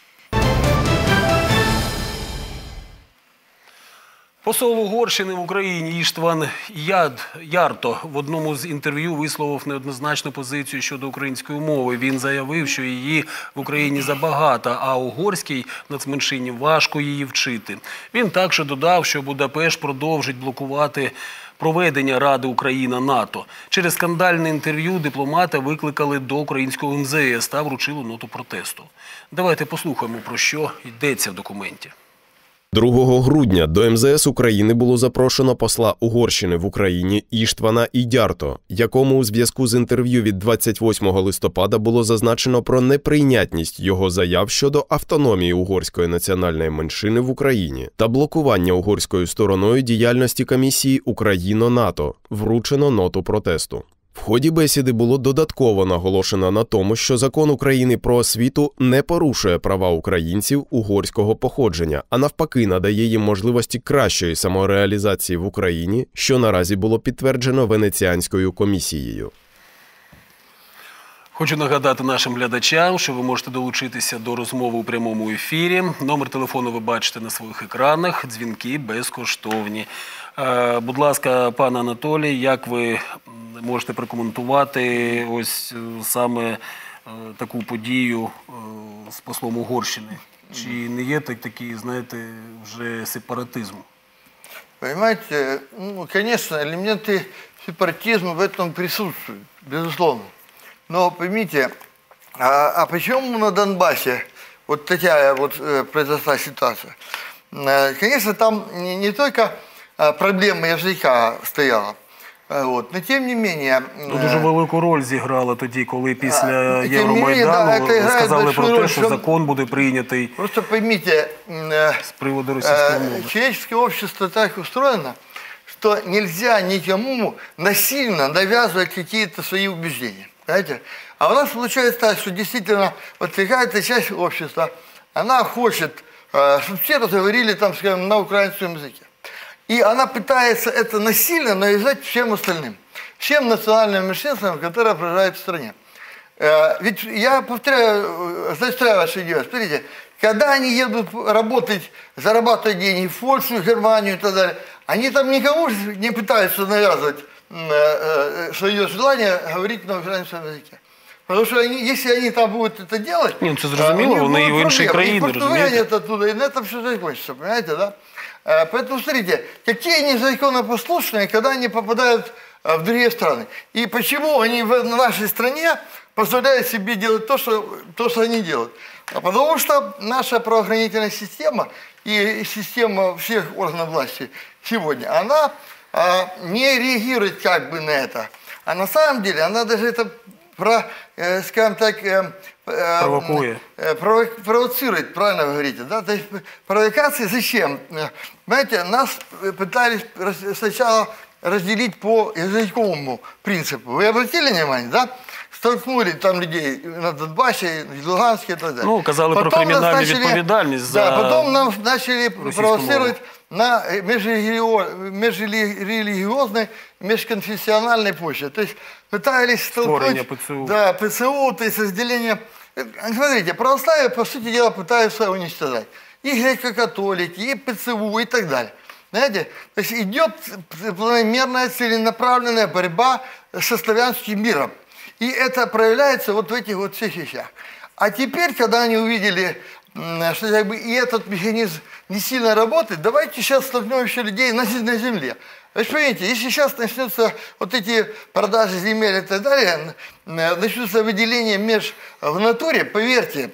Speaker 1: Посол Угорщини в Україні Іштван Яд Ярто в одному з інтерв'ю висловив неоднозначну позицію щодо української мови. Він заявив, що її в Україні забагато, а угорській нацменшині важко її вчити. Він також додав, що Будапешт продовжить блокувати проведення Ради Україна НАТО. Через скандальне інтерв'ю дипломата викликали до українського МЗС та вручили ноту протесту. Давайте послухаємо про що йдеться в документі.
Speaker 2: 2 грудня до МЗС України було запрошено посла Угорщини в Україні Іштвана Ідярто, якому у зв'язку з інтерв'ю від 28 листопада було зазначено про неприйнятність його заяв щодо автономії угорської національної меншини в Україні та блокування угорською стороною діяльності комісії Україно-НАТО. Вручено ноту протесту. В ході бесіди було додатково наголошено на тому, що закон України про освіту не порушує права українців угорського походження, а навпаки надає їм можливості кращої самореалізації в Україні, що наразі було підтверджено Венеціанською комісією.
Speaker 1: Хочу нагадати нашим глядачам, що ви можете долучитися до розмови у прямому ефірі. Номер телефону ви бачите на своїх екранах. Дзвінки безкоштовні. Е, Будь ласка, пане Анатолій, як ви м, можете прокоментувати ось е, саме е, таку подію е, з послом Угорщини? Чи не є так такий, знаєте, вже сепаратизм?
Speaker 7: Понимаете, ну, конечно, элементы сепаратизма в этом присутствуют, безусловно. Но поймите, а, а почему на Донбассе вот такая вот э, произошла ситуация? Э, Конечно, там не, не только э, проблема языка стояла, э, вот, но тем не менее...
Speaker 1: Ну,
Speaker 7: э,
Speaker 1: дуже велику роль зіграла тоді, коли після
Speaker 7: А, тим не менее,
Speaker 1: Євромайдану
Speaker 7: да, це грає
Speaker 1: сказали
Speaker 7: большую
Speaker 1: про те,
Speaker 7: роль,
Speaker 1: що
Speaker 7: що-
Speaker 1: закон буде прийнятий
Speaker 7: Просто поймите, м, э,
Speaker 1: з приводу російської
Speaker 7: Э,
Speaker 1: мови.
Speaker 7: Человеческое общество так устроено, что нельзя никому насильно навязывать какие-то свои убеждения. Понимаете? А у нас получается так, что действительно вот какая-то часть общества, она хочет, э, чтобы все разговорили там, скажем, на украинском языке. И она пытается это насильно навязать всем остальным, всем национальным меньшинствам, которые проживают в стране. Э, Ведь я повторяю, э, заостряю вашу идею. Смотрите, когда они едут работать, зарабатывать деньги в Польшу, Германию и так далее, они там никому же не пытаются навязывать м, э, э, свое желание говорить на украинском языке. Потому что они, если они там будут это делать,
Speaker 1: Не, ну, это
Speaker 7: э,
Speaker 1: зрозуміло,
Speaker 7: у них
Speaker 1: вони і в
Speaker 7: будуть
Speaker 1: інші
Speaker 7: проблемы.
Speaker 1: країни,
Speaker 7: Их просто
Speaker 1: розумієте?
Speaker 7: выгонят оттуда, и на этом все закончится, понимаете, да? Э, Поэтому смотрите, какие они законопослушные, когда они попадают э, в другие страны. И почему они в нашей стране позволяют себе делать то, что, то, что они делают. А потому что наша правоохранительная система и система всех органов власти сегодня, она а, не реагирует как бы на это. А на самом деле она даже это, про, э, скажем так, э, э,
Speaker 1: Провокует.
Speaker 7: Э, прово- провоцирует, правильно вы говорите, да? То есть провокации зачем? Э, Знаете, нас э, пытались рас- сначала разделить по языковому принципу. Вы обратили внимание, да? Столкнули там людей на Донбассе, в Луганске и так далее.
Speaker 1: Ну, казали про
Speaker 7: Потом нас
Speaker 1: криминальную
Speaker 7: начали-
Speaker 1: відповідальність
Speaker 7: Да,
Speaker 1: за
Speaker 7: потом нам начали
Speaker 1: російську
Speaker 7: провоцировать на э, межрелио- межрелигиозной, межконфессиональной почве. То есть пытались столкнуть...
Speaker 1: ПЦУ.
Speaker 7: Да, ПЦУ, то есть разделение... Смотрите, православие, по сути дела, пытаются уничтожать. И греко-католики, и ПЦУ, и так далее. Знаете, то есть идет планомерная, целенаправленная борьба со славянским миром. И это проявляется вот в этих вот всех вещах. А теперь, когда они увидели что как бы и этот механизм не сильно работает, давайте сейчас столкнем еще людей на, на земле. Вы же понимаете, если сейчас начнутся вот эти продажи земель и так далее, н- э, начнутся выделения меж в натуре, поверьте,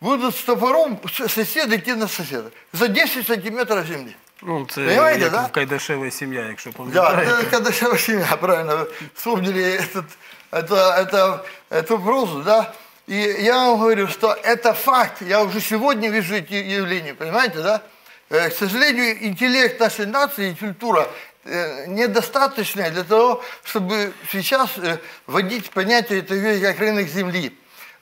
Speaker 7: будут с топором с- соседи идти на соседа за 10 сантиметров земли.
Speaker 1: Ну, це
Speaker 7: Понимаєте,
Speaker 1: як
Speaker 7: да?
Speaker 1: в Кайдашева сім'я, якщо
Speaker 7: Да,
Speaker 1: пам'ятаєте.
Speaker 7: это когда же семья, правильно, вы вспомнили этот, это, это, эту прозу, да. И я вам говорю, что это факт. Я уже сегодня вижу эти явления, понимаете, да? Э, К сожалению, интеллект нашей нации и культура э, недостаточная для того, чтобы сейчас э, вводить понятие такое, как рынок земли.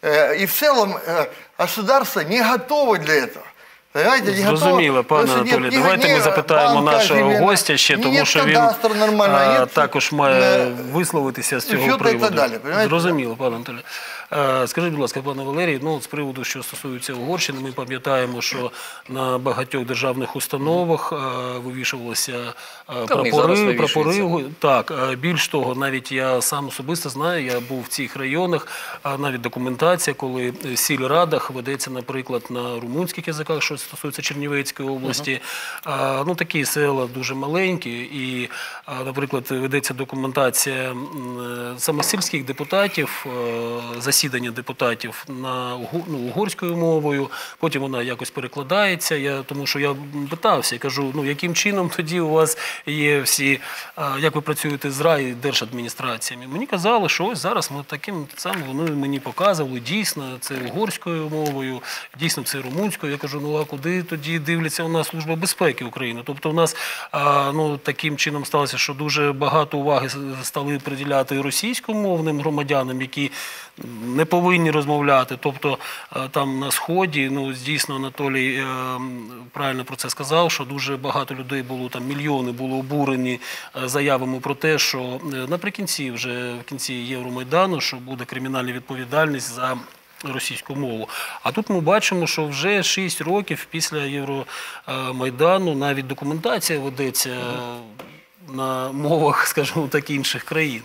Speaker 7: Э, И в целом э, государство не готово для этого. Понимаете, не готово.
Speaker 1: Зрозуміло, пане
Speaker 7: Потому что нет
Speaker 1: Анатолій.
Speaker 7: ни-
Speaker 1: Давайте
Speaker 7: ни
Speaker 1: ми запитаємо
Speaker 7: банка
Speaker 1: нашого
Speaker 7: земельна,
Speaker 1: гостя ще,
Speaker 7: ні
Speaker 1: тому що він
Speaker 7: кадастру нормально,
Speaker 1: а,
Speaker 7: ні
Speaker 1: також має
Speaker 7: е,
Speaker 1: висловитися з
Speaker 7: учета
Speaker 1: цього
Speaker 7: і
Speaker 1: приводу.
Speaker 7: так далі, понимаєте?
Speaker 1: Зрозуміло, пане Анатолій. Е, Скажіть, будь ласка, пане Валерій, ну з приводу, що стосується Угорщини, ми пам'ятаємо, що на багатьох державних установах е, вивішувалися е, прапори, прапори так, більш того, навіть я сам особисто знаю, я був в цих районах, навіть документація, коли в сільрадах ведеться, наприклад, на румунських язиках, що стосується Чернівецької області. А, Ну, такі села дуже маленькі, і, наприклад, ведеться документація саме сільських депутатів, е, засідання депутатів на угу- ну, угорською мовою. Потім вона якось перекладається. Я, тому що я питався, я кажу, ну яким чином тоді у вас є всі, як ви працюєте з рай держадміністраціями? Мені казали, що ось зараз ми таким самим вони мені показували, дійсно, це угорською мовою, дійсно це румунською. Я кажу, ну а куди тоді дивляться у нас Служба безпеки України? Тобто у нас ну, таким чином сталося, що дуже багато уваги стали приділяти російськомовним громадянам, які не повинні розмовляти. Тобто е, там на сході, ну дійсно Анатолій е, правильно про це сказав, що дуже багато людей було там мільйони були обурені е, заявами про те, що наприкінці, вже в кінці Євромайдану, що буде кримінальна відповідальність за. Російську мову. А тут ми бачимо, що вже 6 років після Євромайдану навіть документація ведеться на мовах, скажімо так, інших країн.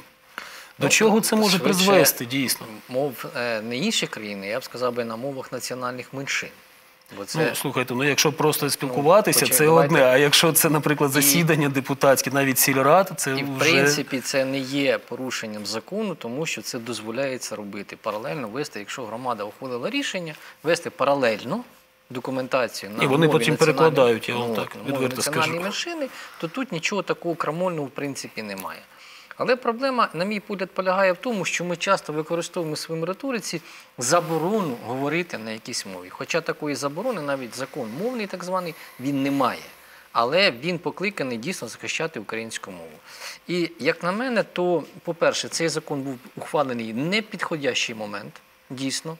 Speaker 1: До
Speaker 6: Ну,
Speaker 1: чого це може
Speaker 6: швидше
Speaker 1: призвести дійсно?
Speaker 6: Мов е, не інші країни, я б сказав би на мовах національних меншин. Бо це
Speaker 1: Ну, слухайте, ну якщо просто спілкуватися, це
Speaker 6: давайте.
Speaker 1: одне. А якщо це, наприклад, засідання депутатське, навіть сільрад, це
Speaker 6: І в принципі це не є порушенням закону, тому що це дозволяється робити паралельно вести, якщо громада ухвалила рішення, вести паралельно документацію на
Speaker 1: І вони
Speaker 6: мові
Speaker 1: потім перекладають, я вам
Speaker 6: ну,
Speaker 1: так відверто скажу.
Speaker 6: меншини, то тут нічого такого крамольного в принципі немає. Але проблема, на мій погляд, полягає в тому, що ми часто використовуємо в своїй риториці заборону говорити на якійсь мові. Хоча такої заборони, навіть закон мовний, так званий, він не має. Але він покликаний дійсно захищати українську мову. І як на мене, то, по-перше, цей закон був ухвалений в непідходящий момент, дійсно.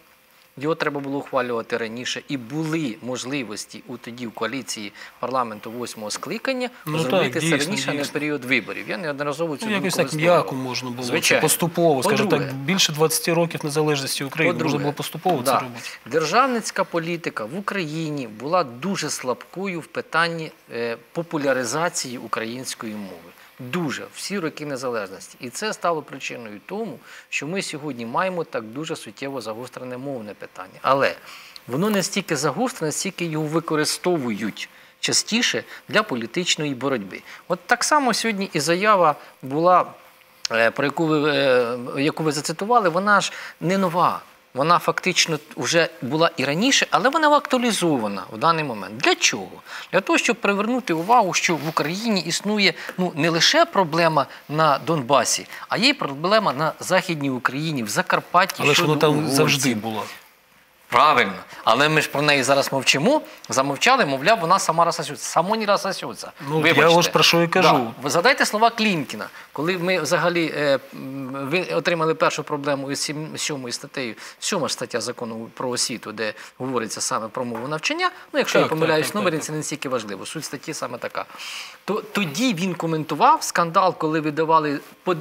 Speaker 6: Його треба було ухвалювати раніше, і були можливості у тоді в коаліції парламенту восьмого скликання
Speaker 1: Ну
Speaker 6: зробити
Speaker 1: так,
Speaker 6: це раніше, а не в період виборів. Я неодноразово цю
Speaker 1: ну, якось так м'яко можна було
Speaker 6: Звичайно.
Speaker 1: це поступово, скажімо так, більше 20 років незалежності України. Можна було поступово
Speaker 6: да,
Speaker 1: це робити.
Speaker 6: Державницька політика в Україні була дуже слабкою в питанні е, популяризації української мови. Дуже всі роки незалежності. І це стало причиною тому, що ми сьогодні маємо так дуже суттєво загострене мовне питання. Але воно не стільки загострене, стільки його використовують частіше для політичної боротьби. От так само сьогодні і заява була е, про яку ви, е, яку ви зацитували, вона ж не нова. Вона фактично вже була і раніше, але вона актуалізована в даний момент. Для чого? Для того, щоб привернути увагу, що в Україні існує ну не лише проблема на Донбасі, а є й проблема на Західній Україні, в Закарпатті.
Speaker 1: Але ж воно там завжди було.
Speaker 6: Правильно, але ми ж про неї зараз мовчимо. Замовчали, мовляв, вона сама розсосюється. Само не розсосюється.
Speaker 1: Ну, я ось про що і кажу.
Speaker 6: Да. Згадайте слова Клімкіна, коли ми взагалі е, ви отримали першу проблему із сьомою статтею, сьома ж стаття закону про освіту, де говориться саме про мову навчання. Ну, якщо
Speaker 1: Так,
Speaker 6: я помиляюсь,
Speaker 1: так,
Speaker 6: номері це не стільки важливо. Суть статті саме така. То тоді він коментував скандал, коли видавали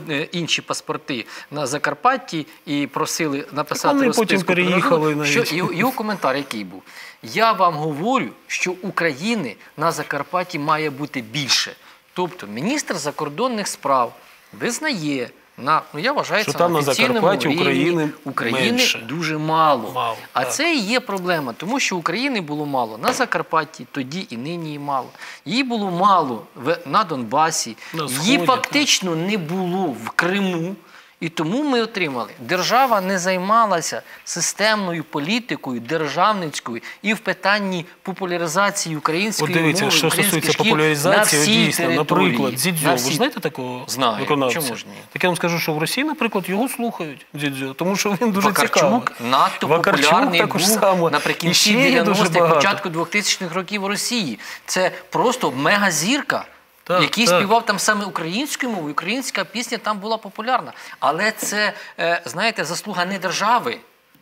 Speaker 6: е, інші паспорти на Закарпатті і просили написати
Speaker 1: вони потім переїхали навіть.
Speaker 6: Його, коментар який був? Я вам говорю, що України на Закарпатті має бути більше. Тобто міністр закордонних справ визнає, на ну я вважаю,
Speaker 1: Що там на Закарпатті
Speaker 6: рівні
Speaker 1: України
Speaker 6: України
Speaker 1: менше.
Speaker 6: дуже мало.
Speaker 1: Мало,
Speaker 6: а
Speaker 1: так.
Speaker 6: це і є проблема, тому що України було мало на Закарпатті, тоді і нині її мало. Її було мало в, на Донбасі,
Speaker 1: На
Speaker 6: її фактично не було в Криму. І тому ми отримали. Держава не займалася системною політикою державницькою і в питанні популяризації української
Speaker 1: От дивіться,
Speaker 6: мови,
Speaker 1: що стосується
Speaker 6: шкіл
Speaker 1: популяризації,
Speaker 6: на всій
Speaker 1: дійсно,
Speaker 6: території.
Speaker 1: наприклад, Дзідзьо.
Speaker 6: На
Speaker 1: Ви знаєте такого
Speaker 6: Знаю.
Speaker 1: виконавця?
Speaker 6: Чому ж ні?
Speaker 1: Так я вам скажу, що в Росії, наприклад, його слухають Дзідзьо, тому що він дуже
Speaker 6: Вакарчук
Speaker 1: цікавий.
Speaker 6: надто
Speaker 1: Вакарчук
Speaker 6: популярний
Speaker 1: також
Speaker 6: був
Speaker 1: само.
Speaker 6: Наприкінці
Speaker 1: ще
Speaker 6: 90-х, початку 2000-х років в Росії. Це просто мегазірка.
Speaker 1: Так,
Speaker 6: який
Speaker 1: так.
Speaker 6: співав там саме українською мовою, українська пісня там була популярна. Але це, е, знаєте, заслуга не держави,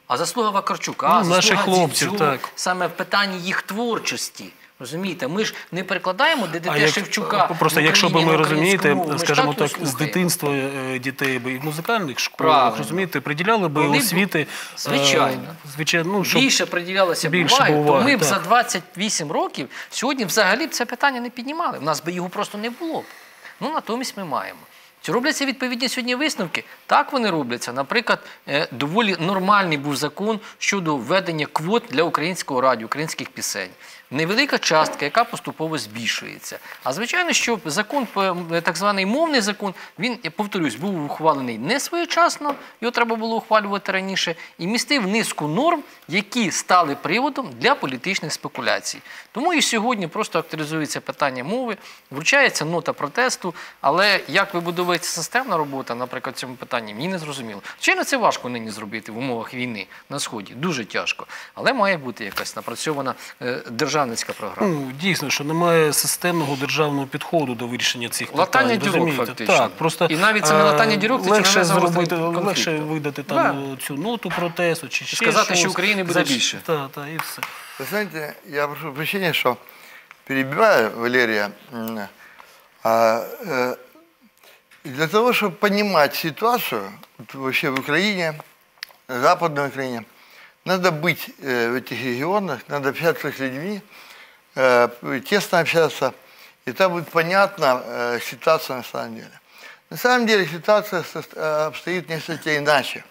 Speaker 6: а заслуга Вакарчука,
Speaker 1: Ну,
Speaker 6: заслуга
Speaker 1: наших хлопців,
Speaker 6: Дзідзьо,
Speaker 1: так.
Speaker 6: саме в питанні їх творчості. Розумієте, ми ж не перекладаємо ДДТ
Speaker 1: А як-
Speaker 6: Шевчука.
Speaker 1: просто
Speaker 6: в
Speaker 1: якщо б ми розумієте,
Speaker 6: мову, ми
Speaker 1: скажімо так, з дитинства е, дітей би і в музикальних школах, розумієте, приділяли би
Speaker 6: Вони б-
Speaker 1: освіти. е,
Speaker 6: Звичайно.
Speaker 1: Звичайно, ну, щоб
Speaker 6: більше приділялося б
Speaker 1: більше
Speaker 6: уваги,
Speaker 1: б уваги,
Speaker 6: то ми б
Speaker 1: так.
Speaker 6: за 28 років сьогодні взагалі б це питання не піднімали. У нас би його просто не було б. Ну натомість ми маємо. Чи робляться відповідні сьогодні висновки? Так вони робляться. Наприклад, е, доволі нормальний був закон щодо введення квот для українського радіо, українських пісень. Невелика частка, яка поступово збільшується. А звичайно, що закон, е, так званий мовний закон, він, я повторюсь, був ухвалений не своєчасно, його треба було ухвалювати раніше, і містив низку норм, які стали приводом для політичних спекуляцій. Тому і сьогодні просто актуалізується питання мови, вручається нота протесту, але як вибудовується системна робота, наприклад, в цьому питанні, мені не зрозуміло. Звичайно, це важко нині зробити в умовах війни на Сході, дуже тяжко. Але має бути якась напрацьована е, державницька програма.
Speaker 1: Ну, дійсно, що немає системного державного підходу до вирішення цих
Speaker 6: Латання дірок, фактично.
Speaker 1: Так, просто
Speaker 6: І навіть це не латання дірок, це
Speaker 1: легше зробити,
Speaker 6: загострення
Speaker 1: легше видати там цю ноту протесту чи ще
Speaker 6: Сказати,
Speaker 1: щось.
Speaker 6: що України буде більше.
Speaker 1: Так, так, і все.
Speaker 7: Вы знаете, я прошу прощения, что перебиваю Валерия. А, э, для того, чтобы понимать ситуацию вообще в Украине, в Западной Украине, надо быть э, в этих регионах, надо общаться с людьми, э, тесно общаться, и там будет понятна э, ситуация на самом деле. На самом деле ситуация э, обстоит несколько иначе.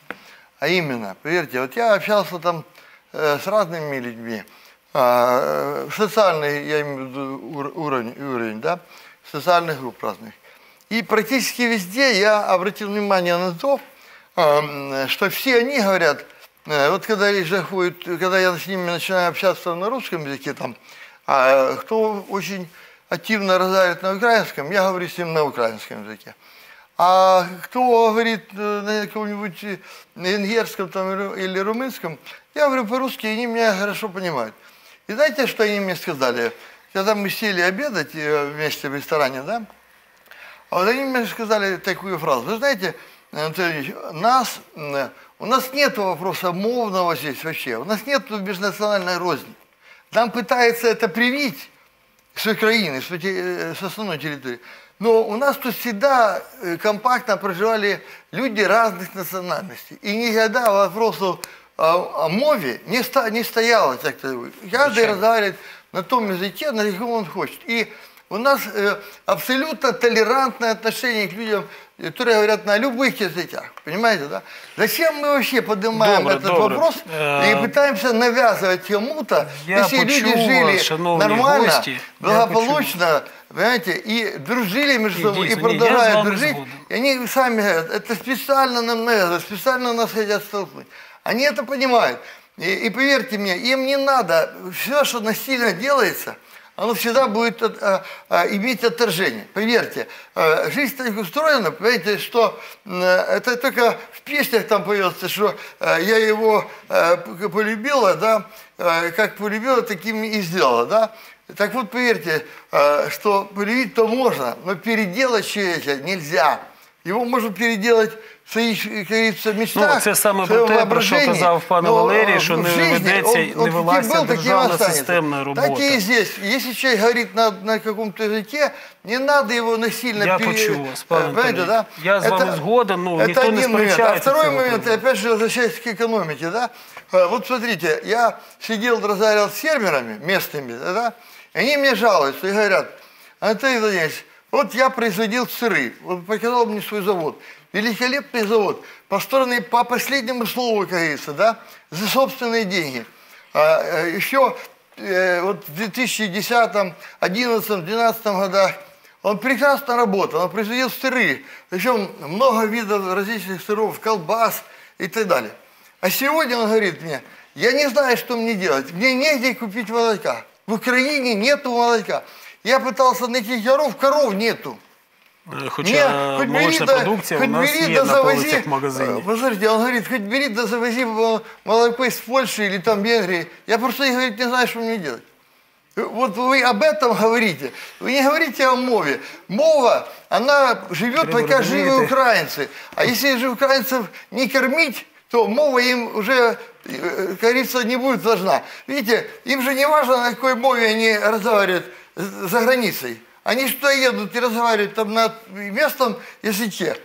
Speaker 7: А именно, поверьте, вот я общался там э, с разными людьми, социальный, я имею в виду ур- уровень, уровень, да, социальных групп разных. И практически везде я обратил внимание на то, а, м, что все они говорят, э, вот когда речь заходит, когда я с ними начинаю общаться на русском языке, там, а кто очень активно разговаривает на украинском, я говорю с ним на украинском языке. А кто говорит э, на каком-нибудь э, венгерском там, или ру- или румынском, я говорю по-русски, они меня хорошо понимают. И знаете, что они мне сказали? Когда мы сели обедать э, вместе в ресторане, да, а вот они мне сказали такую фразу. Вы знаете, Анатолий Ильич, нас, у нас нет вопроса мовного здесь вообще. У нас нет межнациональной розни. Нам пытаются это привить с Украины, с, э, с основной территории. Но у нас тут всегда э, компактно проживали люди разных национальностей. И никогда вопросов о, о мове не, ста- не стояло. Так сказать. Каждый разговаривает на том языке, на каком он хочет. И у нас э, абсолютно толерантное отношение к людям, которые говорят на любых языках. Понимаете, да? Зачем мы вообще поднимаем
Speaker 1: Добре,
Speaker 7: этот
Speaker 1: добре.
Speaker 7: вопрос
Speaker 1: Е,
Speaker 7: и пытаемся навязывать кому-то,
Speaker 1: Я
Speaker 7: если люди
Speaker 1: почув
Speaker 7: жили
Speaker 1: вас, шановні
Speaker 7: нормально,
Speaker 1: гості. Я
Speaker 7: благополучно, понимаете, и дружили между собой, и
Speaker 1: Дійсно, ні, я з
Speaker 7: продолжают
Speaker 1: вами
Speaker 7: дружить,
Speaker 1: згоден.
Speaker 7: и они сами говорят, это специально нам навязывают, специально нас хотят столкнуть. Они это понимают. И, и поверьте мне, им не надо, все, что насильно делается, оно всегда будет а, а, иметь отторжение. Поверьте, э, жизнь так устроена, понимаете, что э, это только в песнях там поется, что э, я его п- полюбила, да, э, как полюбила, таким и сделала, да. Так вот, поверьте, э, что полюбить-то можно, но переделать человека нельзя. Его можно переделать в своих, как говорится, мечтах,
Speaker 1: Ну, це саме
Speaker 7: в своем
Speaker 1: про те, про що
Speaker 7: воображении.
Speaker 1: казав пан
Speaker 7: Но,
Speaker 1: Валерій,
Speaker 7: э,
Speaker 1: що
Speaker 7: в
Speaker 1: не
Speaker 7: жизни
Speaker 1: ведеться,
Speaker 7: он-
Speaker 1: не
Speaker 7: он каким
Speaker 1: велася
Speaker 7: был, таким и
Speaker 1: державна
Speaker 7: останется.
Speaker 1: системна робота.
Speaker 7: Так и здесь. Если человек говорит на, на каком-то языке, не надо его насильно
Speaker 1: Я
Speaker 7: пере-
Speaker 1: почув вас, пане
Speaker 7: э, понимаете,
Speaker 1: Анатолій.
Speaker 7: да?
Speaker 1: Я з вами згоден, ну,
Speaker 7: это
Speaker 1: ніхто не
Speaker 7: один момент. А
Speaker 1: сперечається
Speaker 7: второй
Speaker 1: з цього
Speaker 7: момент,
Speaker 1: приводу.
Speaker 7: опять же, возвращаясь к экономике, да? Э, Вот смотрите, я сидел, разговаривал с фермерами местными, да? И они мне жалуются и говорят, Анатолий Владимирович, вот я производил сыры, вот показал мне свой завод. великолепный завод, построенный по последнему слову, как говорится, да, за собственные деньги. А, э, еще э, вот в 2010, 2011, 2012 годах он прекрасно работал, он производил сыры, причем много видов различных сыров, колбас и так далее. А сегодня он говорит мне, я не знаю, что мне делать, мне негде купить молока. В Украине нету молока. Я пытался найти коров, коров нету.
Speaker 1: Е, Хоча
Speaker 7: хоть
Speaker 1: молочна
Speaker 7: да-
Speaker 1: продукція у
Speaker 7: хоть
Speaker 1: нас
Speaker 7: бери
Speaker 1: є
Speaker 7: да
Speaker 1: на
Speaker 7: завози.
Speaker 1: полицях
Speaker 7: Э,
Speaker 1: магазинів.
Speaker 7: Подождите, он говорит, хоть бери да завози мо- молоко из Польши или там Венгрии. Я просто говорит, не знаю, что мне делать. Вот вы об этом говорите. Вы не говорите о мове. Мова, она живет,
Speaker 1: Треба
Speaker 7: пока живы
Speaker 1: розуміти.
Speaker 7: украинцы. А если же украинцев не кормить, то мова им уже, э, как говорится, не будет важна. Видите, им же не важно, на какой мове они разговаривают з- за границей. Они что едут и разговаривают там на местном языке.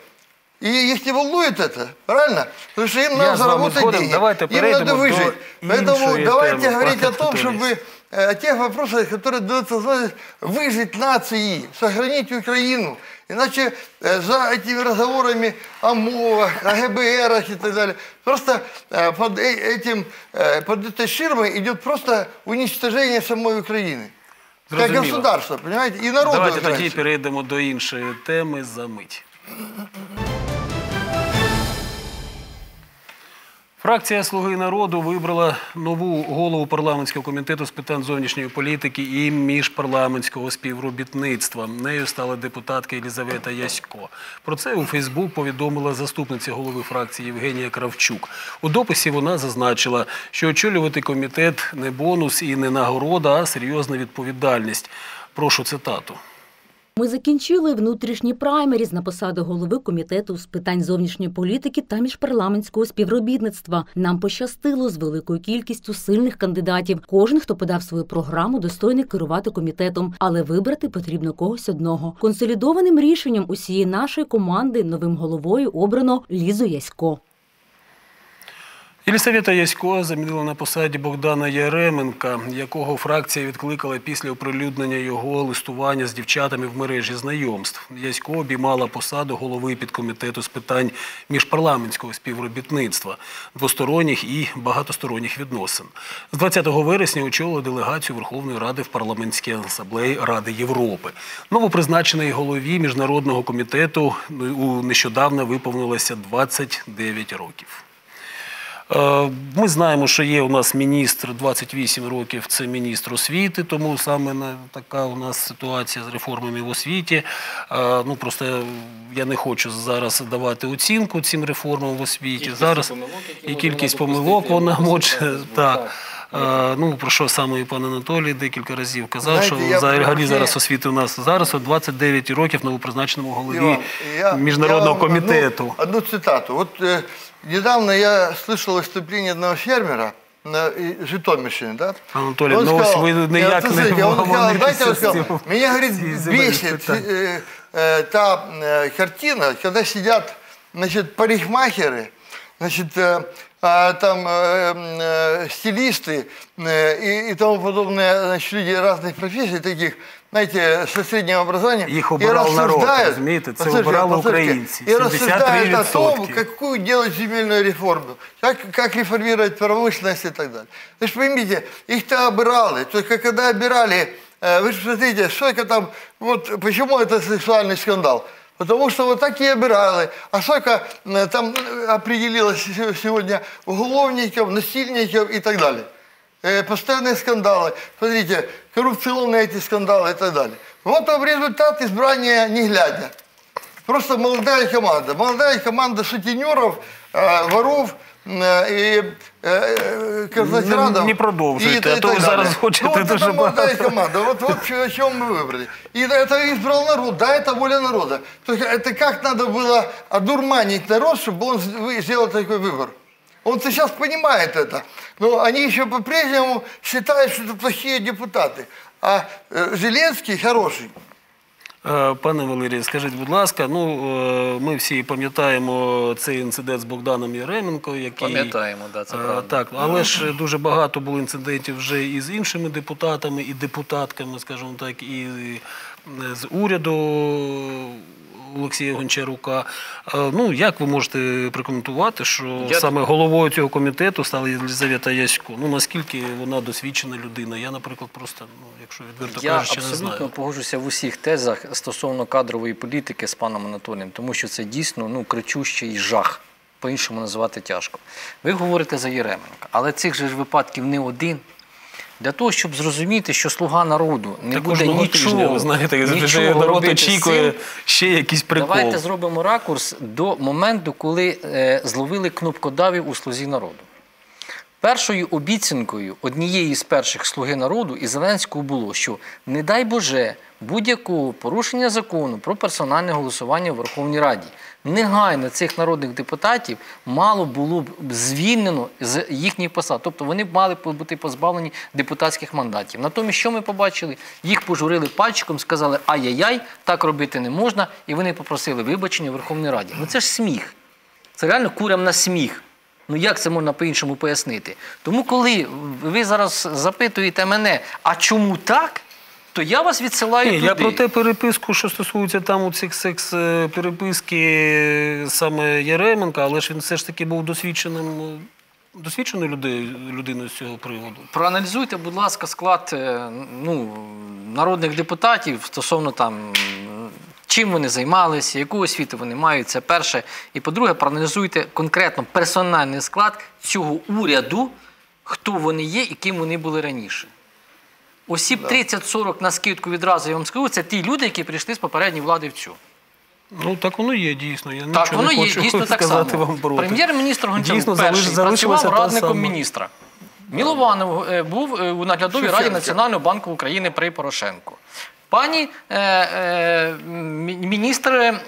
Speaker 7: И их не волнует это, правильно? Потому что им
Speaker 1: Я
Speaker 7: надо
Speaker 1: с вами
Speaker 7: заработать
Speaker 1: сгоден.
Speaker 7: деньги.
Speaker 1: Давайте
Speaker 7: им
Speaker 1: перейдем
Speaker 7: надо
Speaker 1: до
Speaker 7: выжить. Поэтому
Speaker 1: іншої
Speaker 7: давайте
Speaker 1: теми,
Speaker 7: говорить о
Speaker 1: пане
Speaker 7: том,
Speaker 1: Анатолій.
Speaker 7: чтобы э, о тех вопросах, которые дают возможность выжить нации, сохранить Украину. Иначе э, за этими разговорами о МОВах, о ГБРах и так далее, просто э, под э- этим, э, под этой ширмой идет просто уничтожение самой Украины. Как
Speaker 1: Зрозуміло.
Speaker 7: государства, понимаете? И народа
Speaker 1: Давайте тоді перейдемо до іншої теми за мить. Фракція Слуги народу вибрала нову голову парламентського комітету з питань зовнішньої політики і міжпарламентського співробітництва. Нею стала депутатка Елізавета Ясько. Про це у Фейсбук повідомила заступниця голови фракції Євгенія Кравчук. У дописі вона зазначила, що очолювати комітет не бонус і не нагорода, а серйозна відповідальність. Прошу цитату.
Speaker 8: Ми закінчили внутрішні праймеріз на посаду голови комітету з питань зовнішньої політики та міжпарламентського співробітництва. Нам пощастило з великою кількістю сильних кандидатів. Кожен, хто подав свою програму, достойний керувати комітетом, але вибрати потрібно когось одного. Консолідованим рішенням усієї нашої команди новим головою обрано Лізу Ясько.
Speaker 1: Єлісавета Ясько замінила на посаді Богдана Яременка, якого фракція відкликала після оприлюднення його листування з дівчатами в мережі знайомств. Ясько обіймала посаду голови підкомітету з питань міжпарламентського співробітництва, двосторонніх і багатосторонніх відносин. З 20 вересня очолила делегацію Верховної Ради в парламентській асамблеї Ради Європи. Новопризначений голові міжнародного комітету нещодавно виповнилося 29 років. Е, Ми знаємо, що є у нас міністр 28 років, це міністр освіти, тому саме така у нас ситуація з реформами в освіті. Е, Ну просто я не хочу зараз давати оцінку цим реформам в освіті. зараз і кількість помилок вона може так. Е, Ну, про що саме і пан Анатолій декілька разів казав,
Speaker 7: Знаєте,
Speaker 1: що взагалі зараз освіти у нас зараз от 29 років новопризначеному голові
Speaker 7: я-
Speaker 1: міжнародного
Speaker 7: я вам
Speaker 1: комітету.
Speaker 7: Одну, одну цитату. Вот э, недавно я слышал выступление одного фермера на и- Житомирщине, да?
Speaker 1: Анатолий,
Speaker 7: Он
Speaker 1: ну,
Speaker 7: сказал-
Speaker 1: вы
Speaker 7: Нет,
Speaker 1: никак не
Speaker 7: слушайте, он сказал, знаете, он сказал, меня, говорит, [LAUGHS] бесит э, э, та э, картина, когда сидят, значит, парикмахеры, значит, э, а, там э, э, стилисты э, и, и тому подобное, значит, люди разных профессий, таких, знаете, со средним образованием.
Speaker 1: Их
Speaker 7: и
Speaker 1: обирал народ,
Speaker 7: рассуждают-
Speaker 1: разумеете, это
Speaker 7: Послушайте,
Speaker 1: обирали
Speaker 7: послушайте,
Speaker 1: украинцы,
Speaker 7: И рассуждают о том,
Speaker 1: 73%.
Speaker 7: какую делать земельную реформу, как, как реформировать промышленность и так далее. Вы же поймите, их-то обирали, только когда обирали, э, вы же смотрите, сколько там, вот почему это сексуальный скандал? Потому что вот так и обирали. А сколько э, там э, определилось се- сегодня уголовников, насильников и так далее. Э, Постоянные скандалы. Смотрите, коррупционные эти скандалы и так далее. Вот вам результат избрания не глядя. Просто молодая команда. Молодая команда сутенеров, э, воров и э, э, казнокрадов.
Speaker 1: Не- не
Speaker 7: т-
Speaker 1: а то
Speaker 7: далее.
Speaker 1: зараз хочете
Speaker 7: Ну, вот
Speaker 1: дуже
Speaker 7: это молодая
Speaker 1: багато.
Speaker 7: команда. Вот, вот о чем мы выбрали. И это избрал народ. Да, это воля народа. Только это как надо было одурманить народ, чтобы он сделал такой выбор. Он сейчас понимает это. Но они еще по-прежнему считают, что это плохие депутаты. А э, Зеленский хороший.
Speaker 1: Е, Пане Валерій, скажіть, будь ласка, ну е, ми всі пам'ятаємо цей інцидент з Богданом Яременко, який
Speaker 6: Пам'ятаємо, да, це
Speaker 1: Е,
Speaker 6: правда.
Speaker 1: Так, але ж дуже багато було інцидентів вже і з іншими депутатами, і депутатками, скажімо так, і е, з уряду Олексія Гончарука. Е, Ну, як ви можете прокоментувати, що
Speaker 6: Я-
Speaker 1: саме головою цього комітету стала Єлизавета Ясько? Ну, наскільки вона досвідчена людина? Я, наприклад, просто, ну, якщо відверто
Speaker 6: Я
Speaker 1: кажучи, не
Speaker 6: абсолютно погоджуся в усіх тезах стосовно кадрової політики з паном Анатолієм, тому що це дійсно ну, кричущий жах. По-іншому називати тяжко. Ви говорите за Єременка, але цих же ж випадків не один. Для того, щоб зрозуміти, що слуга народу не
Speaker 1: Та
Speaker 6: буде нічого,
Speaker 1: тижня, ви знаєте,
Speaker 6: нічого
Speaker 1: народ
Speaker 6: робити
Speaker 1: очікує
Speaker 6: цим,
Speaker 1: ще якийсь прикол.
Speaker 6: Давайте зробимо ракурс до моменту, коли е, зловили кнопкодавів у слузі народу. Першою обіцянкою однієї з перших слуги народу і Зеленського було, що не дай Боже будь-якого порушення закону про персональне голосування в Верховній Раді. Негайно цих народних депутатів мало було б звільнено з їхніх посад. Тобто вони б мали бути позбавлені депутатських мандатів. Натомість, що ми побачили? Їх пожурили пальчиком, сказали ай-яй-яй, так робити не можна, і вони попросили вибачення в Верховній Раді. Ну це ж сміх. Це реально курям на сміх. Ну як це можна по-іншому пояснити? Тому, коли ви зараз запитуєте мене, а чому так, то я вас відсилаю
Speaker 1: Ні,
Speaker 6: туди.
Speaker 1: я про те переписку, що стосується там у цих секс е, переписки саме Яременка, але ж він все ж таки був досвідченим е, досвідченою людиною, з цього приводу.
Speaker 6: Проаналізуйте, будь ласка, склад е, ну, народних депутатів стосовно там. Чим вони займалися, яку освіту вони мають, це перше. І по-друге, проаналізуйте конкретно персональний склад цього уряду, хто вони є і ким вони були раніше. Осіб 30-40 на скидку відразу я вам скажу, це ті люди, які прийшли з попередньої влади в цю.
Speaker 1: Ну так воно є дійсно. Я
Speaker 6: Так,
Speaker 1: нічого
Speaker 6: воно
Speaker 1: не
Speaker 6: є
Speaker 1: хочу
Speaker 6: дійсно так
Speaker 1: сказати
Speaker 6: само.
Speaker 1: вам проти.
Speaker 6: Прем'єр-міністр Гончарук перший працював радником міністра. Мілованов е, був е, у наглядовій раді Національного банку України при Порошенку. Пані е, е, міністр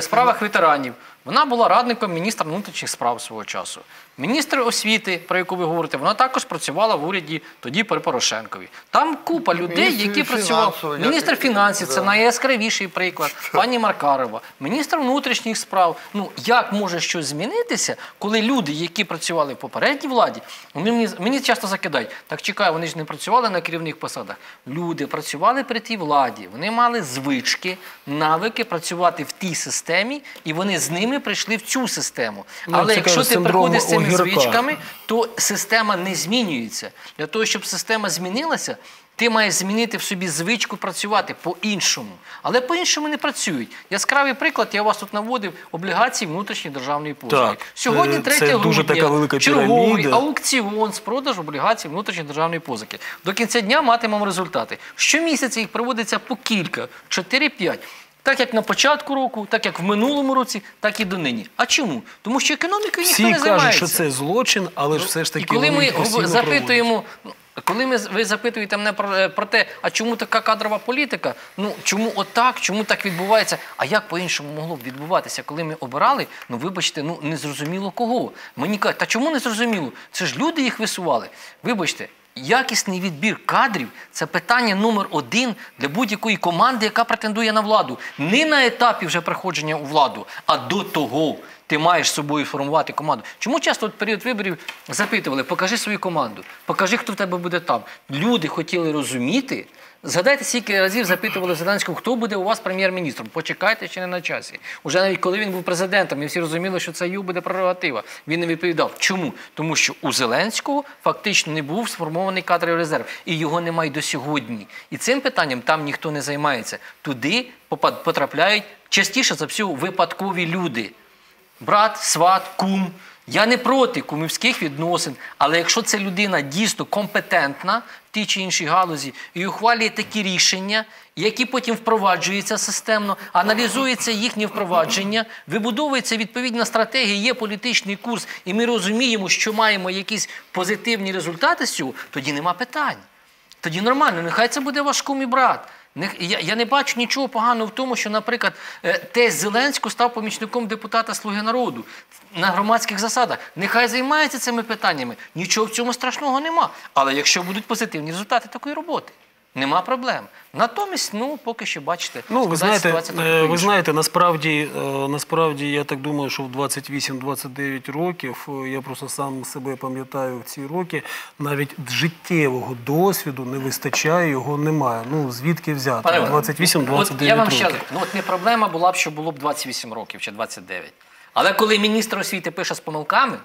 Speaker 6: справах ветеранів. Вона була радником міністра внутрішніх справ свого часу. Міністр освіти, про яку ви говорите, вона також працювала в уряді тоді при Порошенкові. Там купа людей,
Speaker 7: Міністр
Speaker 6: які працювали. Міністр фінансів це
Speaker 7: Да.
Speaker 6: найяскравіший приклад. Пані Маркарова, міністр внутрішніх справ. Ну як може щось змінитися, коли люди, які працювали в попередній владі, вони мені, мені часто закидають. Так чекаю, вони ж не працювали на керівних посадах. Люди працювали при тій владі. Вони мали звички, навики працювати в тій системі, і вони з ними прийшли в цю систему.
Speaker 1: Ну,
Speaker 6: Але
Speaker 1: це,
Speaker 6: якщо ти приходиш з цими
Speaker 1: огірка.
Speaker 6: звичками, то система не змінюється. Для того, щоб система змінилася, ти маєш змінити в собі звичку працювати по-іншому. Але по-іншому не працюють. Яскравий приклад, я вас тут наводив, облігації внутрішньої державної позики. Сьогодні
Speaker 1: це-
Speaker 6: 3
Speaker 1: це
Speaker 6: грудня,
Speaker 1: дуже така велика
Speaker 6: черговий аукціон з продажу облігацій внутрішньої державної позики. До кінця дня матимемо результати. Щомісяця їх проводиться по кілька, 4-5. Так як на початку року, так як в минулому році, так і донині. А чому? Тому що економікою ніхто
Speaker 1: Всі
Speaker 6: не
Speaker 1: кажуть, що це злочин, але ж все ж таки
Speaker 6: І коли ми запитуємо, ну, коли ми ви запитуєте мене про, е, про те, а чому така кадрова політика? Ну чому отак, чому так відбувається? А як по-іншому могло б відбуватися, коли ми обирали? Ну вибачте, ну незрозуміло кого. Мені кажуть, та чому не зрозуміло? Це ж люди їх висували. Вибачте. Якісний відбір кадрів це питання номер один для будь-якої команди, яка претендує на владу. Не на етапі вже приходження у владу, а до того ти маєш з собою формувати команду. Чому часто от період виборів запитували, покажи свою команду, покажи, хто в тебе буде там. Люди хотіли розуміти. Згадайте, скільки разів запитували Зеленського, хто буде у вас прем'єр-міністром. Почекайте ще не на часі. Уже навіть коли він був президентом, і всі розуміли, що це його буде прерогатива. Він не відповідав. Чому? Тому що у Зеленського фактично не був сформований кадровий резерв, і його немає до сьогодні. І цим питанням там ніхто не займається. Туди потрапляють частіше за всього випадкові люди брат, сват, кум. Я не проти кумівських відносин, але якщо ця людина дійсно компетентна тій чи іншій галузі і ухвалює такі рішення, які потім впроваджуються системно, аналізується їхнє впровадження, вибудовується відповідна стратегія, є політичний курс, і ми розуміємо, що маємо якісь позитивні результати з цього, тоді нема питань. Тоді нормально, нехай це буде ваш кум і брат. Я, я не бачу нічого поганого в тому, що, наприклад, е, тесть Зеленського став помічником депутата Слуги народу на громадських засадах. Нехай займається цими питаннями. Нічого в цьому страшного нема. Але якщо будуть позитивні результати такої роботи. Нема проблем. Натомість, ну поки що бачите,
Speaker 1: Ну, ви знаєте, е, ви знаєте, насправді, е, насправді я так думаю, що в 28-29 років е, я просто сам себе пам'ятаю в ці роки. Навіть життєвого досвіду не вистачає, його немає. Ну звідки взяти?
Speaker 6: Пане Іване,
Speaker 1: 28-29
Speaker 6: от я вам ще ну от не проблема була б, що було б 28 років чи 29. Але коли міністр освіти пише з помилками,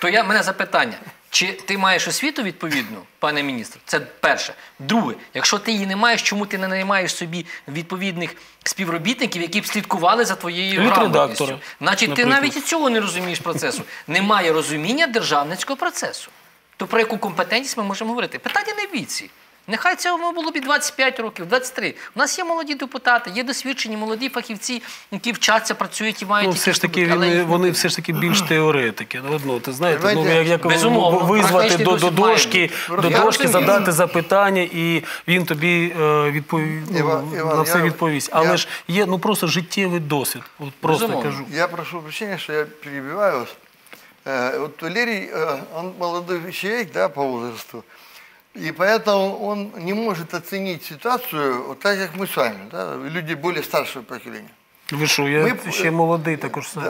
Speaker 6: то я мене запитання. Чи ти маєш освіту відповідну, пане міністр? Це перше. Друге, якщо ти її не маєш, чому ти не наймаєш собі відповідних співробітників, які б слідкували за твоєю грамотністю? Значить, ти навіть і цього не розумієш процесу. Немає розуміння державницького процесу. То про яку компетентність ми можемо говорити? Питання не в віці. Нехай цього було б і 25 років, 23. У нас є молоді депутати, є досвідчені молоді фахівці, які вчаться, працюють і мають
Speaker 1: Ну, все ж таки,
Speaker 6: але
Speaker 1: вони, все ж таки більш теоретики. Ну, ти знаєте, ну, як, як
Speaker 6: безумовно,
Speaker 1: визвати до, до дошки, до дошки, задати запитання, і він тобі е, ну,
Speaker 7: Іван- Іван,
Speaker 1: на все
Speaker 7: я-
Speaker 1: відповість. Але
Speaker 7: я-
Speaker 1: ж є ну, просто життєвий досвід. От просто
Speaker 6: Безумовно.
Speaker 1: кажу.
Speaker 7: Я прошу прощения, что я перебиваю вас. Э, Вот Валерий, э, он молодой человек, да, по возрасту, и поэтому он не может оценить ситуацию вот так, как мы с вами, да, люди более старшего поколения.
Speaker 1: Ви що, я
Speaker 7: Ми-
Speaker 1: ще молодий також сам.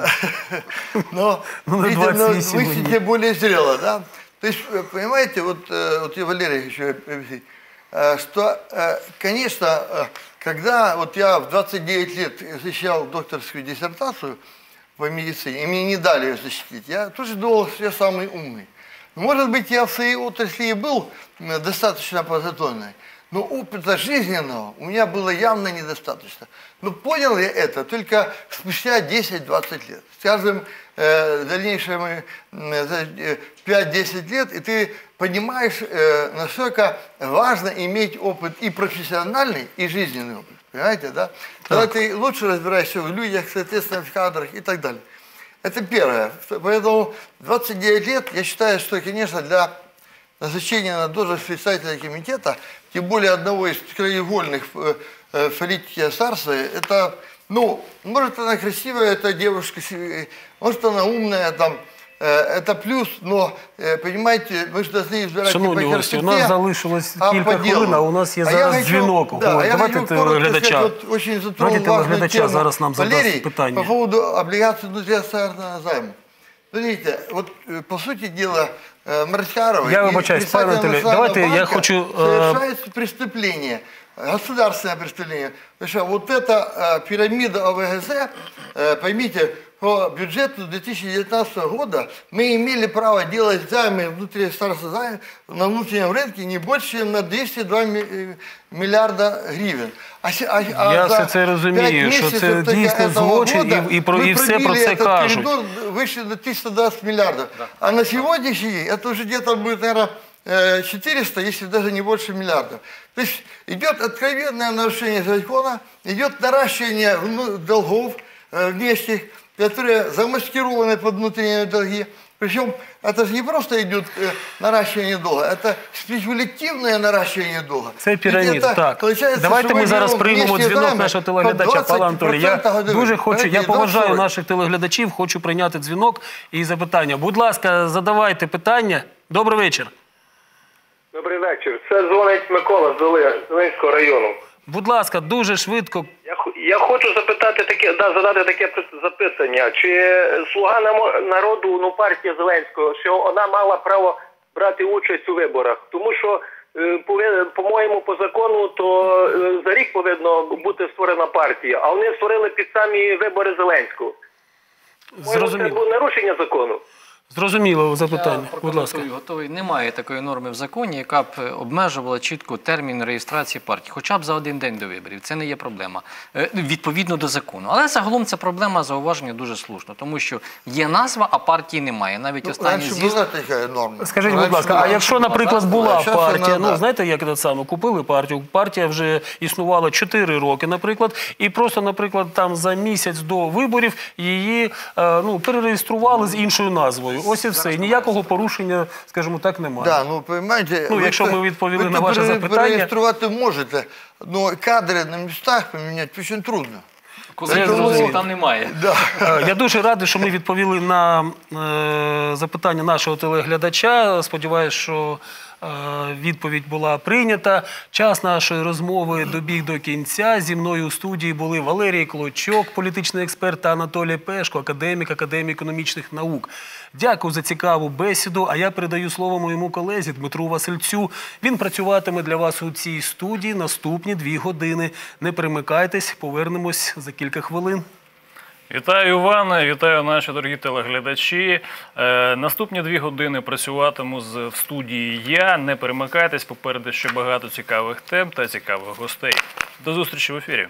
Speaker 7: Но, [LAUGHS]
Speaker 1: Ну,
Speaker 7: видите, но
Speaker 1: 28
Speaker 7: вы сидите более зрело, да? То есть, э, понимаете, вот, э, вот я Валерий еще объяснить, э, что, конечно, когда вот я в 29 лет защищал докторскую диссертацию по медицине, и мне не дали ее защитить, я тоже думал, что я самый умный. Ну, Может быть, я в своей отрасли и был э, достаточно подготовленный, но опыта жизненного у меня было явно недостаточно. Но понял я это только спустя 10-20 лет. Скажем, э, дальнейшем э, за, э, 5-10 лет, и ты понимаешь, э, насколько важно иметь опыт и профессиональный, и жизненный опыт. Понимаете, да? Тогда ты лучше разбираешься в людях, соответственно, в кадрах и так далее. Это первое. Поэтому 29 лет, я считаю, что, конечно, для назначения на должность председателя комитета, тем более одного из краеугольных э, э, политики царства, это, ну, может она красивая, эта девушка, э, может она умная, там, это плюс, но, э, понимаете, мы же должны избирать
Speaker 1: Шановні
Speaker 7: не по
Speaker 1: гості, у
Speaker 7: красоте,
Speaker 1: нас залишилось
Speaker 7: а
Speaker 1: кілька
Speaker 7: по делу.
Speaker 1: хвилин, а у нас є
Speaker 7: А я
Speaker 1: зараз
Speaker 7: хочу-
Speaker 1: дзвінок.
Speaker 7: да,
Speaker 1: Ой,
Speaker 7: я
Speaker 1: давайте
Speaker 7: хочу коротко
Speaker 1: телеглядача.
Speaker 7: сказать, вот очень затронул
Speaker 1: Давайте
Speaker 7: важную
Speaker 1: телеглядача
Speaker 7: тему.
Speaker 1: зараз нам задасть
Speaker 7: Валерий,
Speaker 1: питання.
Speaker 7: по поводу облигаций внутриакционного займа. Смотрите, вот э, по сути дела э, Марчарова
Speaker 1: Я
Speaker 7: и
Speaker 1: вибачаюсь, пане
Speaker 7: председателя
Speaker 1: Анатолій,
Speaker 7: Национального
Speaker 1: давайте я
Speaker 7: банка
Speaker 1: хочу, е,
Speaker 7: совершается преступление, государственное преступление. Потому что вот эта э, пирамида ОВГЗ, э, поймите, по бюджету 2019 года мы имели право делать займы внутри государства займы на внутреннем рынке не больше, чем на 202 ми- э, миллиарда гривен. А, се- а, а
Speaker 1: Я
Speaker 7: за
Speaker 1: все це розумію,
Speaker 7: пять
Speaker 1: що
Speaker 7: месяцев
Speaker 1: це
Speaker 7: только
Speaker 1: дійсно
Speaker 7: этого
Speaker 1: злочин,
Speaker 7: года
Speaker 1: і- і про-
Speaker 7: мы
Speaker 1: і все про
Speaker 7: пробили
Speaker 1: це
Speaker 7: этот
Speaker 1: кажуть.
Speaker 7: коридор выше на 320 миллиардов. А на сегодняшний день это уже где-то будет, наверное, 400, если даже не больше миллиардов. То есть идет откровенное нарушение закона, идет наращивание вну- долгов э, внешних, которые замаскированы под внутренние долги. Причем это же не просто идет э, наращивание долга, это спекулятивное наращивание долга.
Speaker 1: Це
Speaker 7: Ведь
Speaker 1: пірамід.
Speaker 7: это,
Speaker 1: Так.
Speaker 7: получается,
Speaker 1: Давайте
Speaker 7: что
Speaker 1: ми
Speaker 7: мы
Speaker 1: зараз
Speaker 7: берем
Speaker 1: приймемо
Speaker 7: внешние
Speaker 1: дзвінок
Speaker 7: займы
Speaker 1: нашого
Speaker 7: по
Speaker 1: телеглядача. Пане Анатолій, я
Speaker 7: 20% годовых.
Speaker 1: дуже хочу, я
Speaker 7: Подожди,
Speaker 1: поважаю
Speaker 7: 20.
Speaker 1: наших телеглядачів, хочу прийняти дзвінок і запитання. Будь ласка, задавайте питання. Добрий вечір.
Speaker 9: Добрий вечір. Це дзвонить Микола з Доли- Долинського району.
Speaker 1: Будь ласка, дуже швидко.
Speaker 9: Я, хо- я хочу запитати таке, да, задати таке пи- запитання. Чи слуга народу, ну партія Зеленського, що вона мала право брати участь у виборах? Тому що, е, по-моєму, по закону, то е, за рік повинно бути створена партія, а вони створили під самі вибори Зеленського. По-моєму, Це було нарушення закону.
Speaker 1: Зрозуміло запитання.
Speaker 6: Я
Speaker 1: Будь ласка.
Speaker 6: готовий. Немає такої норми в законі, яка б е, обмежувала чітко термін реєстрації партії, хоча б за один день до виборів. Це не є проблема Е, відповідно до закону. Але загалом ця проблема зауваження дуже слушно, тому що є назва, а партії немає. Навіть
Speaker 7: Ну,
Speaker 6: останній
Speaker 7: раньше
Speaker 6: з'їзд
Speaker 7: была такая норма.
Speaker 1: Скажіть, будь ласка, а якщо, наприклад, була партія, ну знаєте, як це саме, купили партію, партія вже існувала 4 роки, наприклад, і просто, наприклад, там за місяць до виборів її е, ну, перереєстрували з іншою назвою. Ось і все. Ніякого порушення, скажімо так, немає.
Speaker 7: Да, ну понимаете,
Speaker 1: Ну, якщо ми відповіли
Speaker 7: ви
Speaker 1: на ваше
Speaker 7: пере-
Speaker 1: запитання.
Speaker 7: Перереєструвати можете, але кадри на містах поміняти дуже трудно.
Speaker 6: коли зрозуміло,
Speaker 1: зрозуміло.
Speaker 6: там немає.
Speaker 7: Да.
Speaker 1: Е, Я дуже радий, що ми відповіли на е, запитання нашого телеглядача. Сподіваюсь, що Відповідь була прийнята. Час нашої розмови добіг до кінця. Зі мною у студії були Валерій Клочок, політичний експерт, та Анатолій Пешко, академік, академік економічних наук. Дякую за цікаву бесіду. А я передаю слово моєму колезі Дмитру Васильцю. Він працюватиме для вас у цій студії наступні дві години. Не перемикайтесь, повернемось за кілька хвилин.
Speaker 10: Вітаю Іване, вітаю наші дорогі телеглядачі. Е, наступні дві години працюватиму з в студії я. Не перемикайтесь, попереду ще багато цікавих тем та цікавих гостей. До зустрічі в ефірі.